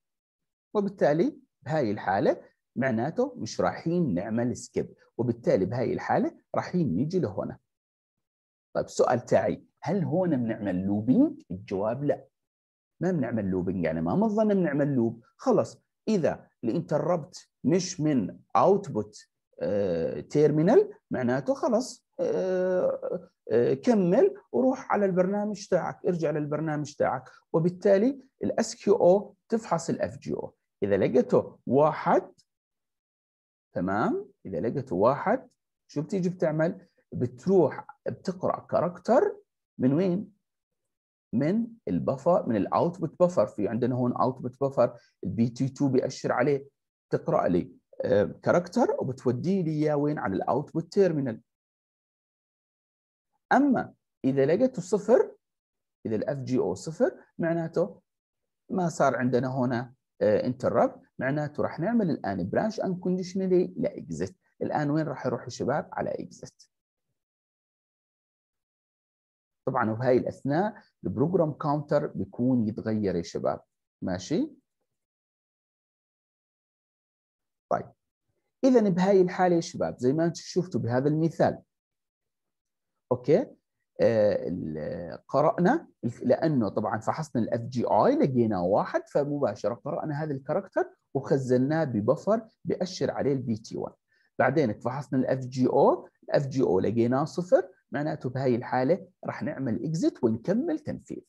وبالتالي بهاي الحالة معناته مش رايحين نعمل skip وبالتالي بهاي الحالة رايحين نيجي لهنا. طيب السؤال تاعي هل هون بنعمل looping الجواب لا. ما بنعمل looping يعني ما مظن بنعمل loop خلص. إذا ال interrupt مش من output terminal معناته خلص كمل وروح على البرنامج تاعك ارجع للبرنامج تاعك. وبالتالي ال SKO تفحص ال FGO إذا لقيته واحد تمام؟ إذا لقيته واحد شو بتيجي بتعمل؟ بتروح بتقرأ character من وين؟ من ال buffer من ال output buffer في عندنا هون output buffer ال PT 2 بيأشر عليه. تقرأ لي character آه، وبتودي لي إياه وين؟ على ال output terminal أما إذا لقيته صفر إذا ال FGO صفر معناته ما صار عندنا هنا interrupt آه، معناته راح نعمل الآن branch unconditionally ل exit. الآن وين راح يروح الشباب على exit. طبعا وبهاي الأثناء ال program counter بيكون يتغير يا شباب. ماشي؟ طيب. اذا بهاي الحالة يا شباب زي ما أنتم شفتوا بهذا المثال. okay؟ آه قرأنا لأنه طبعا فحصنا ال FGI لقيناه واحد فمباشرة قرأنا هذا ال character وخزناه ب buffer بأشر عليه ال PT 1 بعدين فحصنا ال FGO ال FGO لقيناه صفر معناته بهاي الحالة راح نعمل exit ونكمل تنفيذ.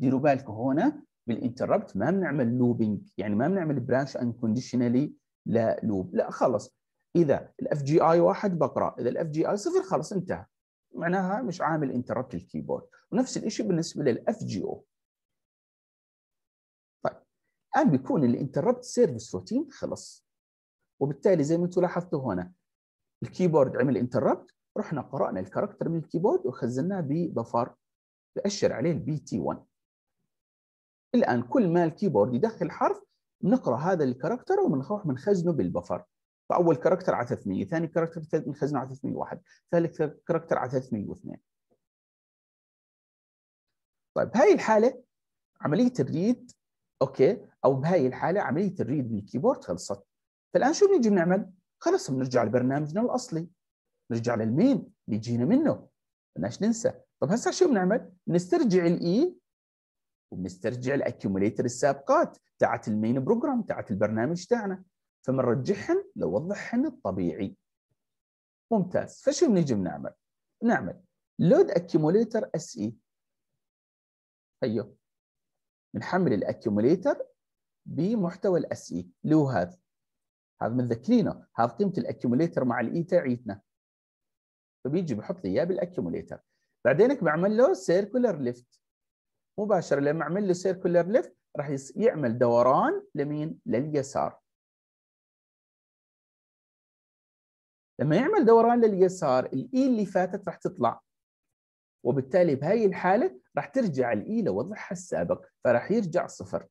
ديروا بالكم هنا بال interrupt ما بنعمل looping يعني ما بنعمل branch unconditionally لا loop لا خلص. إذا ال FGI واحد بقرأ إذا ال FGI صفر خلص انتهى. معناها مش عامل interrupt ال keyboard. ونفس الشيء بالنسبة لل FGO طيب الآن بيكون ال interrupt service routine خلص. وبالتالي زي ما أنتم لاحظتوا هنا ال keyboard عمل interrupt رحنا قرأنا ال character من ال keyboard وخزناه ب buffer بأشر عليه ال PT 1 الآن كل ما ال keyboard يدخل حرف بنقرا هذا ال character وبنروح بنخزنه بال buffer. فأول character على 300 ثاني character بنخزنه على 301 ثالث character على 302 طيب هاي الحالة عملية ال read okay أو بهاي الحالة عملية ال read بال keyboard خلصت. فالآن شو بنيجي بنعمل؟ خلص بنرجع لبرنامجنا الأصلي. نرجع لل main اللي جينا منه. بدناش ننسى. طب هسه شو بنعمل؟ بنسترجع ال E وبنسترجع ال accumulator السابقات تاعت ال main program تاعت البرنامج تاعنا. فبنرجعهن لوضعهن الطبيعي. ممتاز. فشو بنيجي بنعمل؟ نعمل load accumulator SE هيو بنحمل ال accumulator بمحتوى ال SE اللي هو هذا. هذا متذكرينه هذا قيمة ال accumulator مع ال E تاعيتنا. فبيجي بحط لي إياه بال accumulator بعدينك بعمل له circular left مباشرة لما أعمل له circular left راح يعمل دوران لمين؟ لليسار. لما يعمل دوران لليسار ال E اللي فاتت راح تطلع. وبالتالي بهاي الحالة راح ترجع ال E لوضعها السابق فراح يرجع صفر.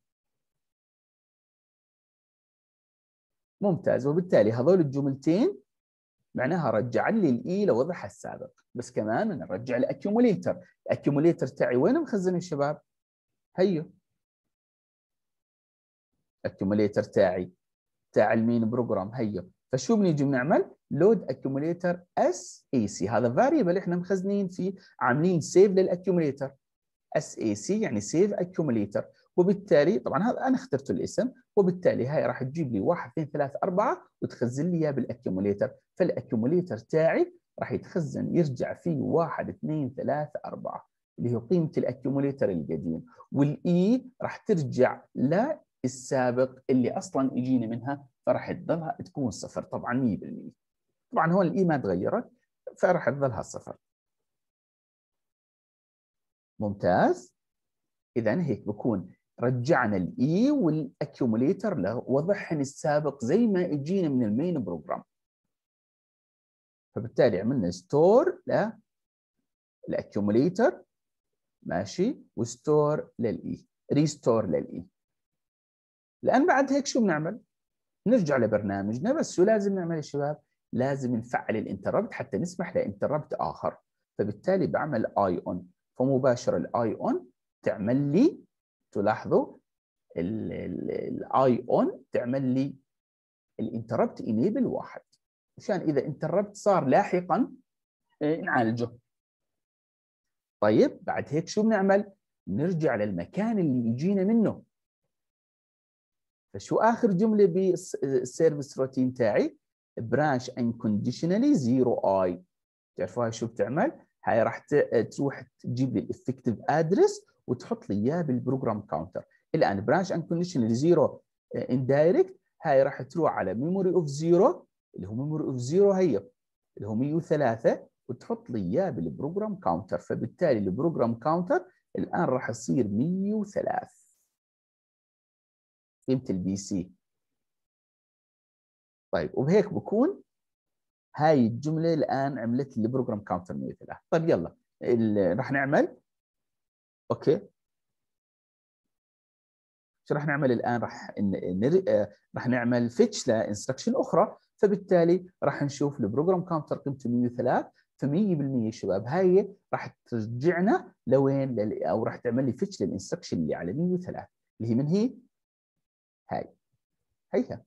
ممتاز. وبالتالي هذول الجملتين معناها رجع لي ال E لوضعها السابق. بس كمان نرجع ال accumulator ال accumulator تاعي وين مخزن يا شباب هيو ال accumulator تاعي تاع ال main program هيو فشو بنيجي بنعمل؟ load accumulator SAC هذا variable إحنا مخزنين فيه عاملين save لل accumulator. SAC يعني save accumulator. وبالتالي طبعا هذا أنا اخترت الاسم وبالتالي هاي راح تجيب لي 1 2 3 4 وتخزن لي إياه بال accumulator فال accumulator تاعي راح يتخزن يرجع فيه 1 2 3 4 اللي هو قيمة ال accumulator القديم. وال E راح ترجع للسابق اللي أصلا اجينا منها فراح تظلها تكون صفر طبعا 100% طبعا هون ال E ما تغيرت فراح تظلها صفر. ممتاز؟ اذا هيك بكون رجعنا ال E وال accumulator لوضعهن السابق زي ما اجينا من ال main program فبالتالي عملنا store لل accumulator ماشي و store لل E restore لل E الآن بعد هيك شو بنعمل؟ نرجع لبرنامجنا بس شو لازم نعمل يا شباب؟ لازم نفعل ال interrupt حتى نسمح ل interrupt آخر فبالتالي بعمل اي اون فمباشرة الاي اون تعمل لي تلاحظوا الاي اون تعمل لي ال interrupt enable واحد. عشان إذا interrupt صار لاحقا إيه، نعالجه. طيب بعد هيك شو بنعمل؟ نرجع للمكان اللي اجينا منه. فشو آخر جملة بال service routine تاعي؟ branch unconditionally zero I تعرفوا هاي شو بتعمل؟ هاي راح تروح تجيب لي ال effective address وتحط لي إياه بال program counter الآن branch unconditionally zero indirect هاي راح تروح على memory of zero اللي هو memory of zero هي اللي هو 103 وتحط لي إياه بال program counter فبالتالي ال program counter الآن راح يصير 103 قيمه ال PC طيب وبهيك بكون هاي الجملة الآن عملت لي program counter 103 طيب يلا راح نعمل okay. شو راح نعمل الآن؟ راح نر... راح نعمل fetch ل instruction أخرى فبالتالي راح نشوف ال program counter قيمته 103 ف 100% شباب. هاي راح ترجعنا لوين. أو راح تعمل لي fetch لل instruction اللي على 103 اللي هي من هي؟ هاي. هيها.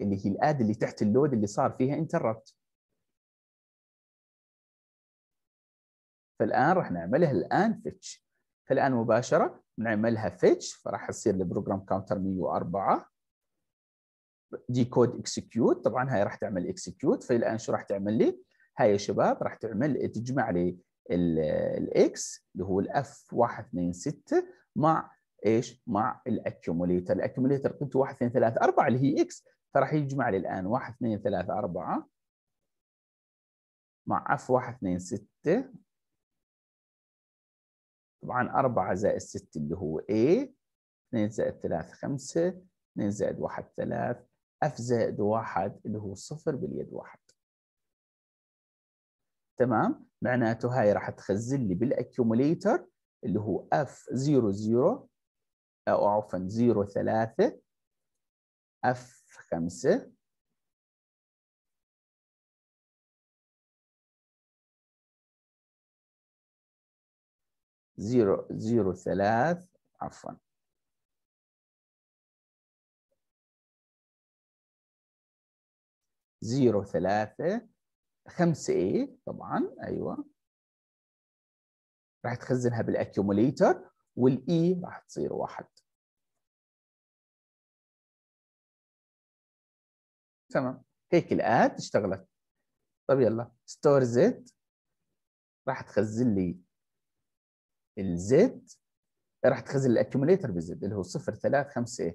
اللي هي ال add اللي تحت ال load اللي صار فيها interrupt فالآن راح نعملها الآن fetch فالآن مباشرة نعملها fetch فراح يصير ال program counter 104 decode execute طبعا هاي راح تعمل execute فالان شو راح تعمل لي؟ هاي يا شباب راح تعمل تجمع لي ال X اللي هو ال F 126 مع إيش؟ مع ال accumulator، ال accumulator قيمته 1 2 3 4 اللي هي X فراح يجمع لي الآن 1 2 3 4 مع F 1 2 6 طبعا 4 زائد 6 اللي هو A 2 زائد 3 5 2 زائد 1 3 F زائد 1 اللي هو صفر باليد 1 تمام؟ معناته هاي راح تخزن لي بال accumulator اللي هو F 0 0 أو عفوا 0 3 F 5 zero zero ثلاث عفوا. zero ثلاثة خمسة A طبعا أيوه. راح تخزنها بالاكيوموليتر وال E راح تصير واحد. تمام. هيك ال add اشتغلت. طيب يلا. store راح تخزن لي ال Z راح تخزن ال accumulator بال Z اللي هو 0 3 5 a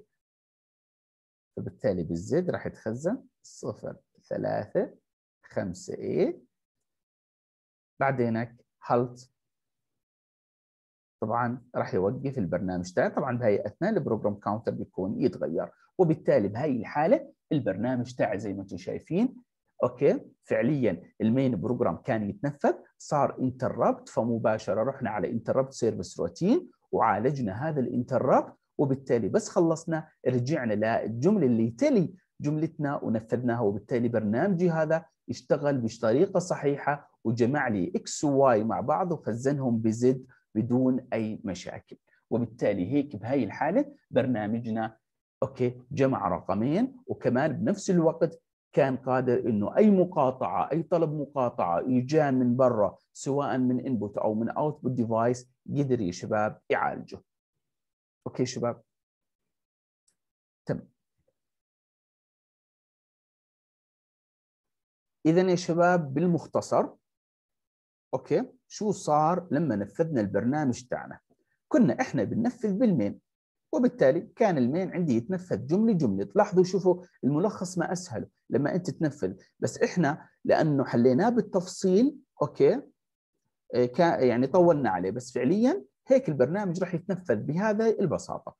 فبالتالي بال Z راح يتخزن 0 3 5 a بعدين ال halt طبعا راح يوقف البرنامج تاعي طبعا بهي أثناء ال program counter بيكون يتغير. وبالتالي بهي الحالة البرنامج تاعي زي ما أنتم شايفين okay؟ فعليا ال main program كان يتنفذ صار interrupt فمباشرة رحنا على interrupt service routine وعالجنا هذا ال interrupt وبالتالي بس خلصنا رجعنا للجمله اللي تلي جملتنا ونفذناها وبالتالي برنامجي هذا اشتغل بطريقة صحيحة وجمع لي X و Y مع بعض وخزنهم ب Z بدون أي مشاكل. وبالتالي هيك بهاي الحالة برنامجنا okay جمع رقمين وكمان بنفس الوقت كان قادر إنه أي مقاطعة أي طلب مقاطعة اجى من برا سواء من input أو من output device قدر يا شباب يعالجه. okay شباب؟ تمام اذا يا شباب بالمختصر okay شو صار لما نفذنا البرنامج تاعنا؟ كنا إحنا بننفذ بال main وبالتالي كان ال main عندي يتنفذ جملة جملة. تلاحظوا شوفوا الملخص ما أسهل لما أنت تنفذ بس إحنا لأنه حليناه بالتفصيل okay؟ إيه، يعني طولنا عليه. بس فعليا هيك البرنامج راح يتنفذ بهذا البساطة.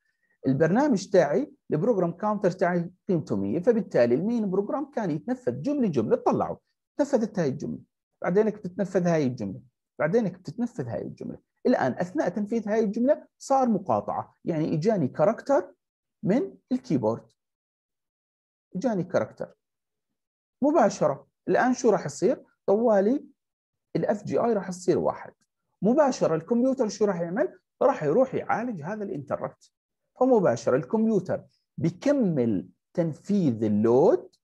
البرنامج تاعي ال program counter تاعي قيمته 100 فبالتالي ال main program كان يتنفذ جملة جملة. طلعوا. نفذت هاي الجملة. بعدينك بتتنفذ هاي الجملة. بعدينك بتتنفذ هاي الجملة. الآن أثناء تنفيذ هاي الجملة صار مقاطعة. يعني إجاني character من ال keyboard. إجاني character. مباشرة. الآن شو راح يصير؟ طوالي ال FGI راح تصير واحد. مباشرة الكمبيوتر شو راح يعمل؟ راح يروح يعالج هذا ال interrupt. فمباشرة الكمبيوتر بيكمل تنفيذ ال load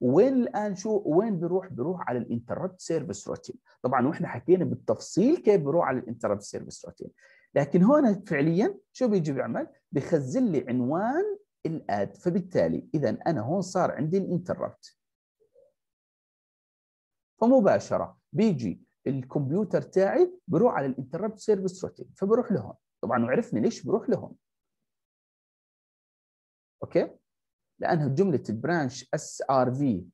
وين الآن شو وين بيروح؟ بيروح على ال interrupt service routine. طبعا وإحنا حكينا بالتفصيل كيف بيروح على ال interrupt service routine. لكن هون فعليا شو بيجي بيعمل؟ بخزن لي عنوان ال add. فبالتالي اذا أنا هون صار عندي ال interrupt. فمباشرة بيجي الكمبيوتر تاعي بروح على ال interrupt service routine. فبروح لهون. طبعا وعرفنا ليش بروح لهون. okay؟ لأنه جملة ال branch SRV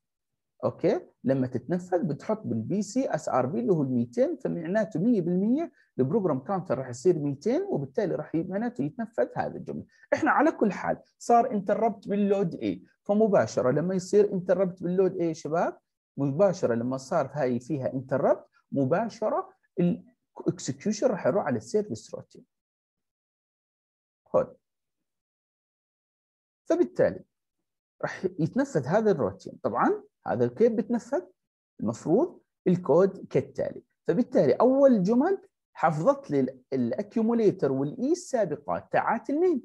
okay؟ لما تتنفذ بتحط بال PC SRV اللي هو ال 200 فمعناته 100% ال program counter راح يصير 200 وبالتالي راح معناته يتنفذ هذا الجملة. إحنا على كل حال صار interrupt بال load A فمباشرة لما يصير interrupt بال load A شباب مباشرة لما صار هاي فيها interrupt مباشرة ال execution راح يروح على ال service routine هون. فبالتالي راح يتنفذ هذا الروتين. طبعا هذا كيف بتنفذ المفروض الكود كالتالي. فبالتالي أول جمل حفظت لي ال accumulator وال E السابقات تاعت ال main.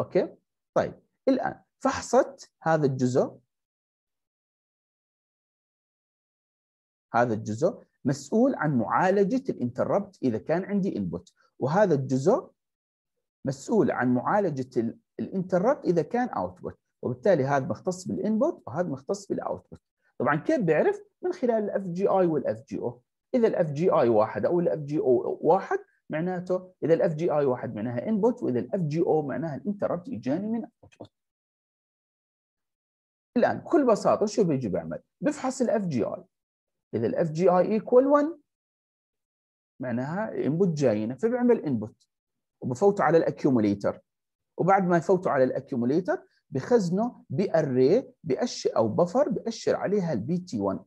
okay؟ طيب الآن فحصت هذا الجزء. هذا الجزء مسؤول عن معالجة ال interrupt إذا كان عندي input وهذا الجزء مسؤول عن معالجة ال interrupt إذا كان output وبالتالي هذا مختص بال input وهذا مختص بال output طبعا كيف بيعرف؟ من خلال ال FGI وال FGO إذا ال FGI واحد أو ال FGO واحد معناته إذا ال FGI واحد معناها input وإذا ال FGO معناها ال interrupt اجاني من output الآن بكل بساطة شو بيجي بيعمل بفحص ال FGI إذا ال FGI equal 1 معناها input جاينا فبيعمل input وبفوته على ال accumulator وبعد ما يفوتوا على ال accumulator بخزنه ب array بأشر أو buffer بأشر عليها ال PT 1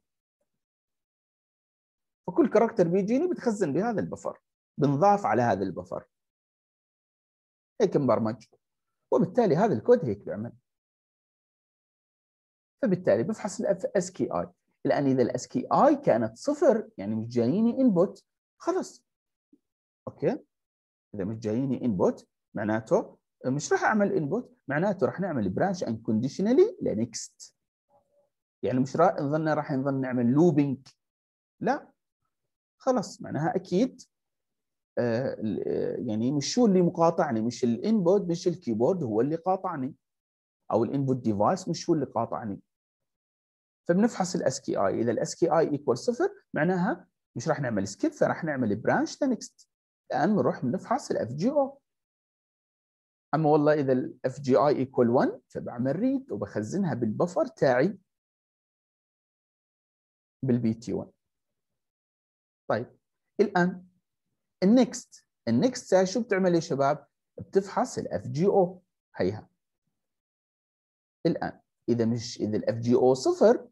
فكل character بيجيني بتخزن بهذا ال buffer بنضاف على هذا ال buffer. هيك مبرمج وبالتالي هذا الكود هيك بيعمل. فبالتالي بفحص ال F SKI الان إذا ال SKI كانت صفر يعني مش جاييني input خلص. okay؟ إذا مش جاييني input معناته مش راح أعمل input معناته راح نعمل branch unconditionally ل next يعني مش راح نضل راح نضل نعمل looping لا. خلاص معناها أكيد آه، يعني مش شو اللي مقاطعني مش ال input مش ال keyboard هو اللي قاطعني. أو ال input device مش هو اللي قاطعني. فبنفحص ال SKI إذا ال SKI equal صفر معناها مش راح نعمل skip فراح نعمل branch ل next الآن بنروح بنفحص ال F GO أما والله إذا ال FGI equal 1 فبعمل read وبخزنها بال buffer تاعي بال PT 1 طيب الآن ال next ال next شو بتعمل يا شباب؟ بتفحص ال FGO هيها. الآن إذا مش إذا ال FGO صفر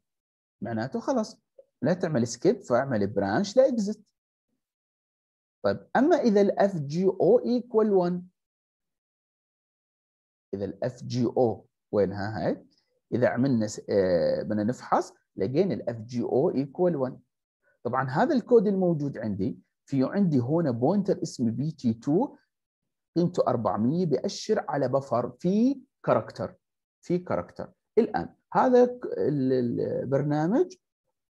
معناته خلاص لا تعمل skip فاعمل branch ل exit طيب أما إذا ال FGO equal 1 إذا ال FGO وينها هاي؟ إذا عملنا آه، بدنا نفحص لقينا ال FGO equal 1 طبعا هذا الكود الموجود عندي في عندي هنا pointer اسمه PT 2 قيمته 400 بأشر على buffer في character في character الآن هذا البرنامج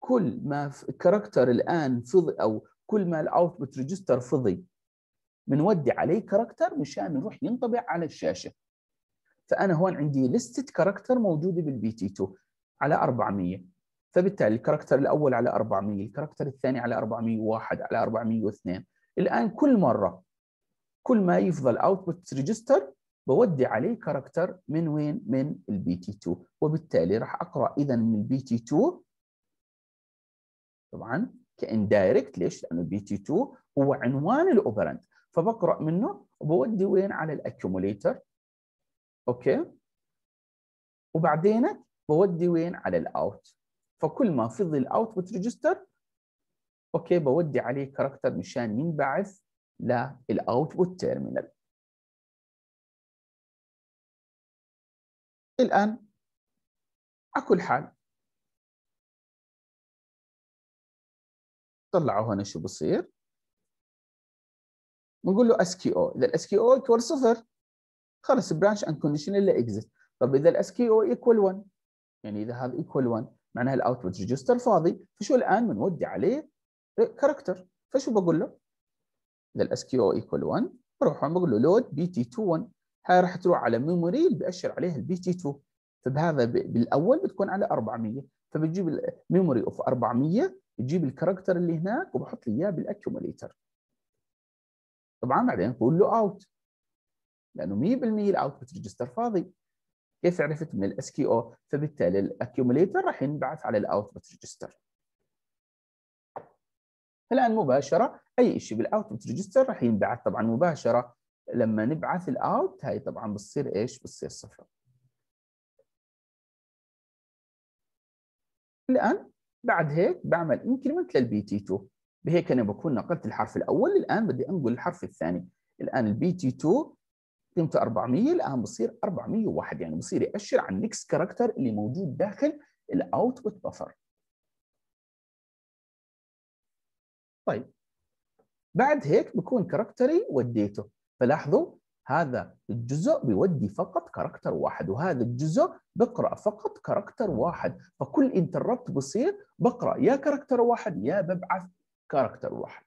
كل ما character الآن فضي أو كل ما ال output register فضي بنودي عليه character مشان يروح ينطبع على الشاشة. فأنا هون عندي لستة character موجودة بال PT 2 على 400 فبالتالي ال character الأول على 400 ال character الثاني على 401 على 402 الآن كل مرة كل ما يفضى output register بودي عليه character من وين؟ من ال PT 2 وبالتالي راح أقرأ اذا من ال PT 2 طبعا ك indirect ليش؟ لأنه ال PT 2 هو عنوان ال operand فبقرأ منه وبودي وين؟ على ال accumulator okay؟ وبعدين بودي وين؟ على ال out. فكل ما فضي ال output register okay بودي عليه character مشان ينبعث لل output terminal الآن على كل حال طلعوا هنا شو بصير. بنقول له SKO إذا ال SKO equal صفر. خلص branch unconditional exit طب إذا ال SKO equal 1 يعني إذا هذا equal 1 معناها ال output register فاضي. فشو الآن بنودي عليه؟ character فشو بقول له؟ إذا ال SKO equal 1 بروح بقول له load PT2 I هاي راح تروح على memory اللي بأشر عليها ال PT2 فبهذا بالأول بتكون على 400 فبتجيب ال memory of 400 بتجيب ال character اللي هناك وبحط لي إياه بال accumulator طبعا بعدين بقول له out لأنه 100% ال output register فاضي. كيف عرفت؟ من ال SKO فبالتالي ال accumulator راح ينبعث على ال output register الآن مباشرة أي شيء بال output register راح ينبعث. طبعا مباشرة لما نبعث ال out هاي طبعا بتصير إيش؟ بتصير صفر. الآن بعد هيك بعمل increment لل PT2 بهيك أنا بكون نقلت الحرف الأول. الآن بدي أنقل الحرف الثاني. الآن ال PT2 قيمته 400 الان بصير 401 يعني بصير يأشر على ال next character اللي موجود داخل ال output buffer طيب بعد هيك بكون character ي وديته. فلاحظوا هذا الجزء بيودي فقط character واحد وهذا الجزء بقرأ فقط character واحد. فكل interrupt بصير بقرأ يا character واحد يا ببعث character واحد.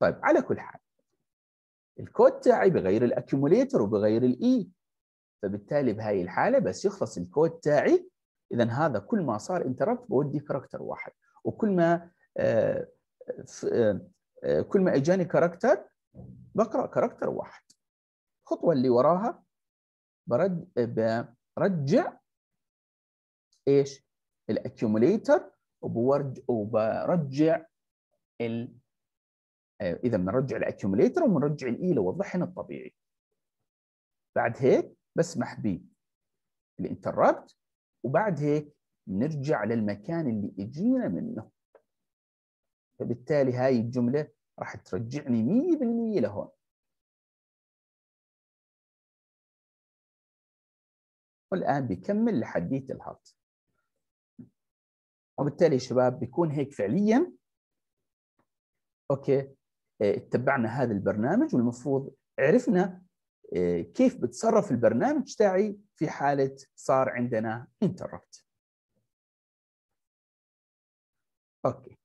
طيب على كل حال الكود تاعي بغير ال accumulator وبغير ال E فبالتالي بهاي الحالة بس يخلص الكود تاعي. اذا هذا كل ما صار interrupt بودي character واحد. وكل ما آه، آه، آه، كل ما إجاني character بقرأ character واحد. الخطوه اللي وراها برد برجع إيش؟ ال accumulator وبرجع إذا بنرجع ال accumulator وبنرجع ال E لوضعنا الطبيعي. بعد هيك بسمح بال interrupt وبعد هيك نرجع للمكان اللي إجينا منه. فبالتالي هاي الجملة راح ترجعني 100% لهون. والآن بيكمل لحديت ال halt وبالتالي شباب بيكون هيك فعليا. okay. آه، اتبعنا هذا البرنامج والمفروض عرفنا آه، كيف بتصرف البرنامج تاعي في حالة صار عندنا interrupt okay.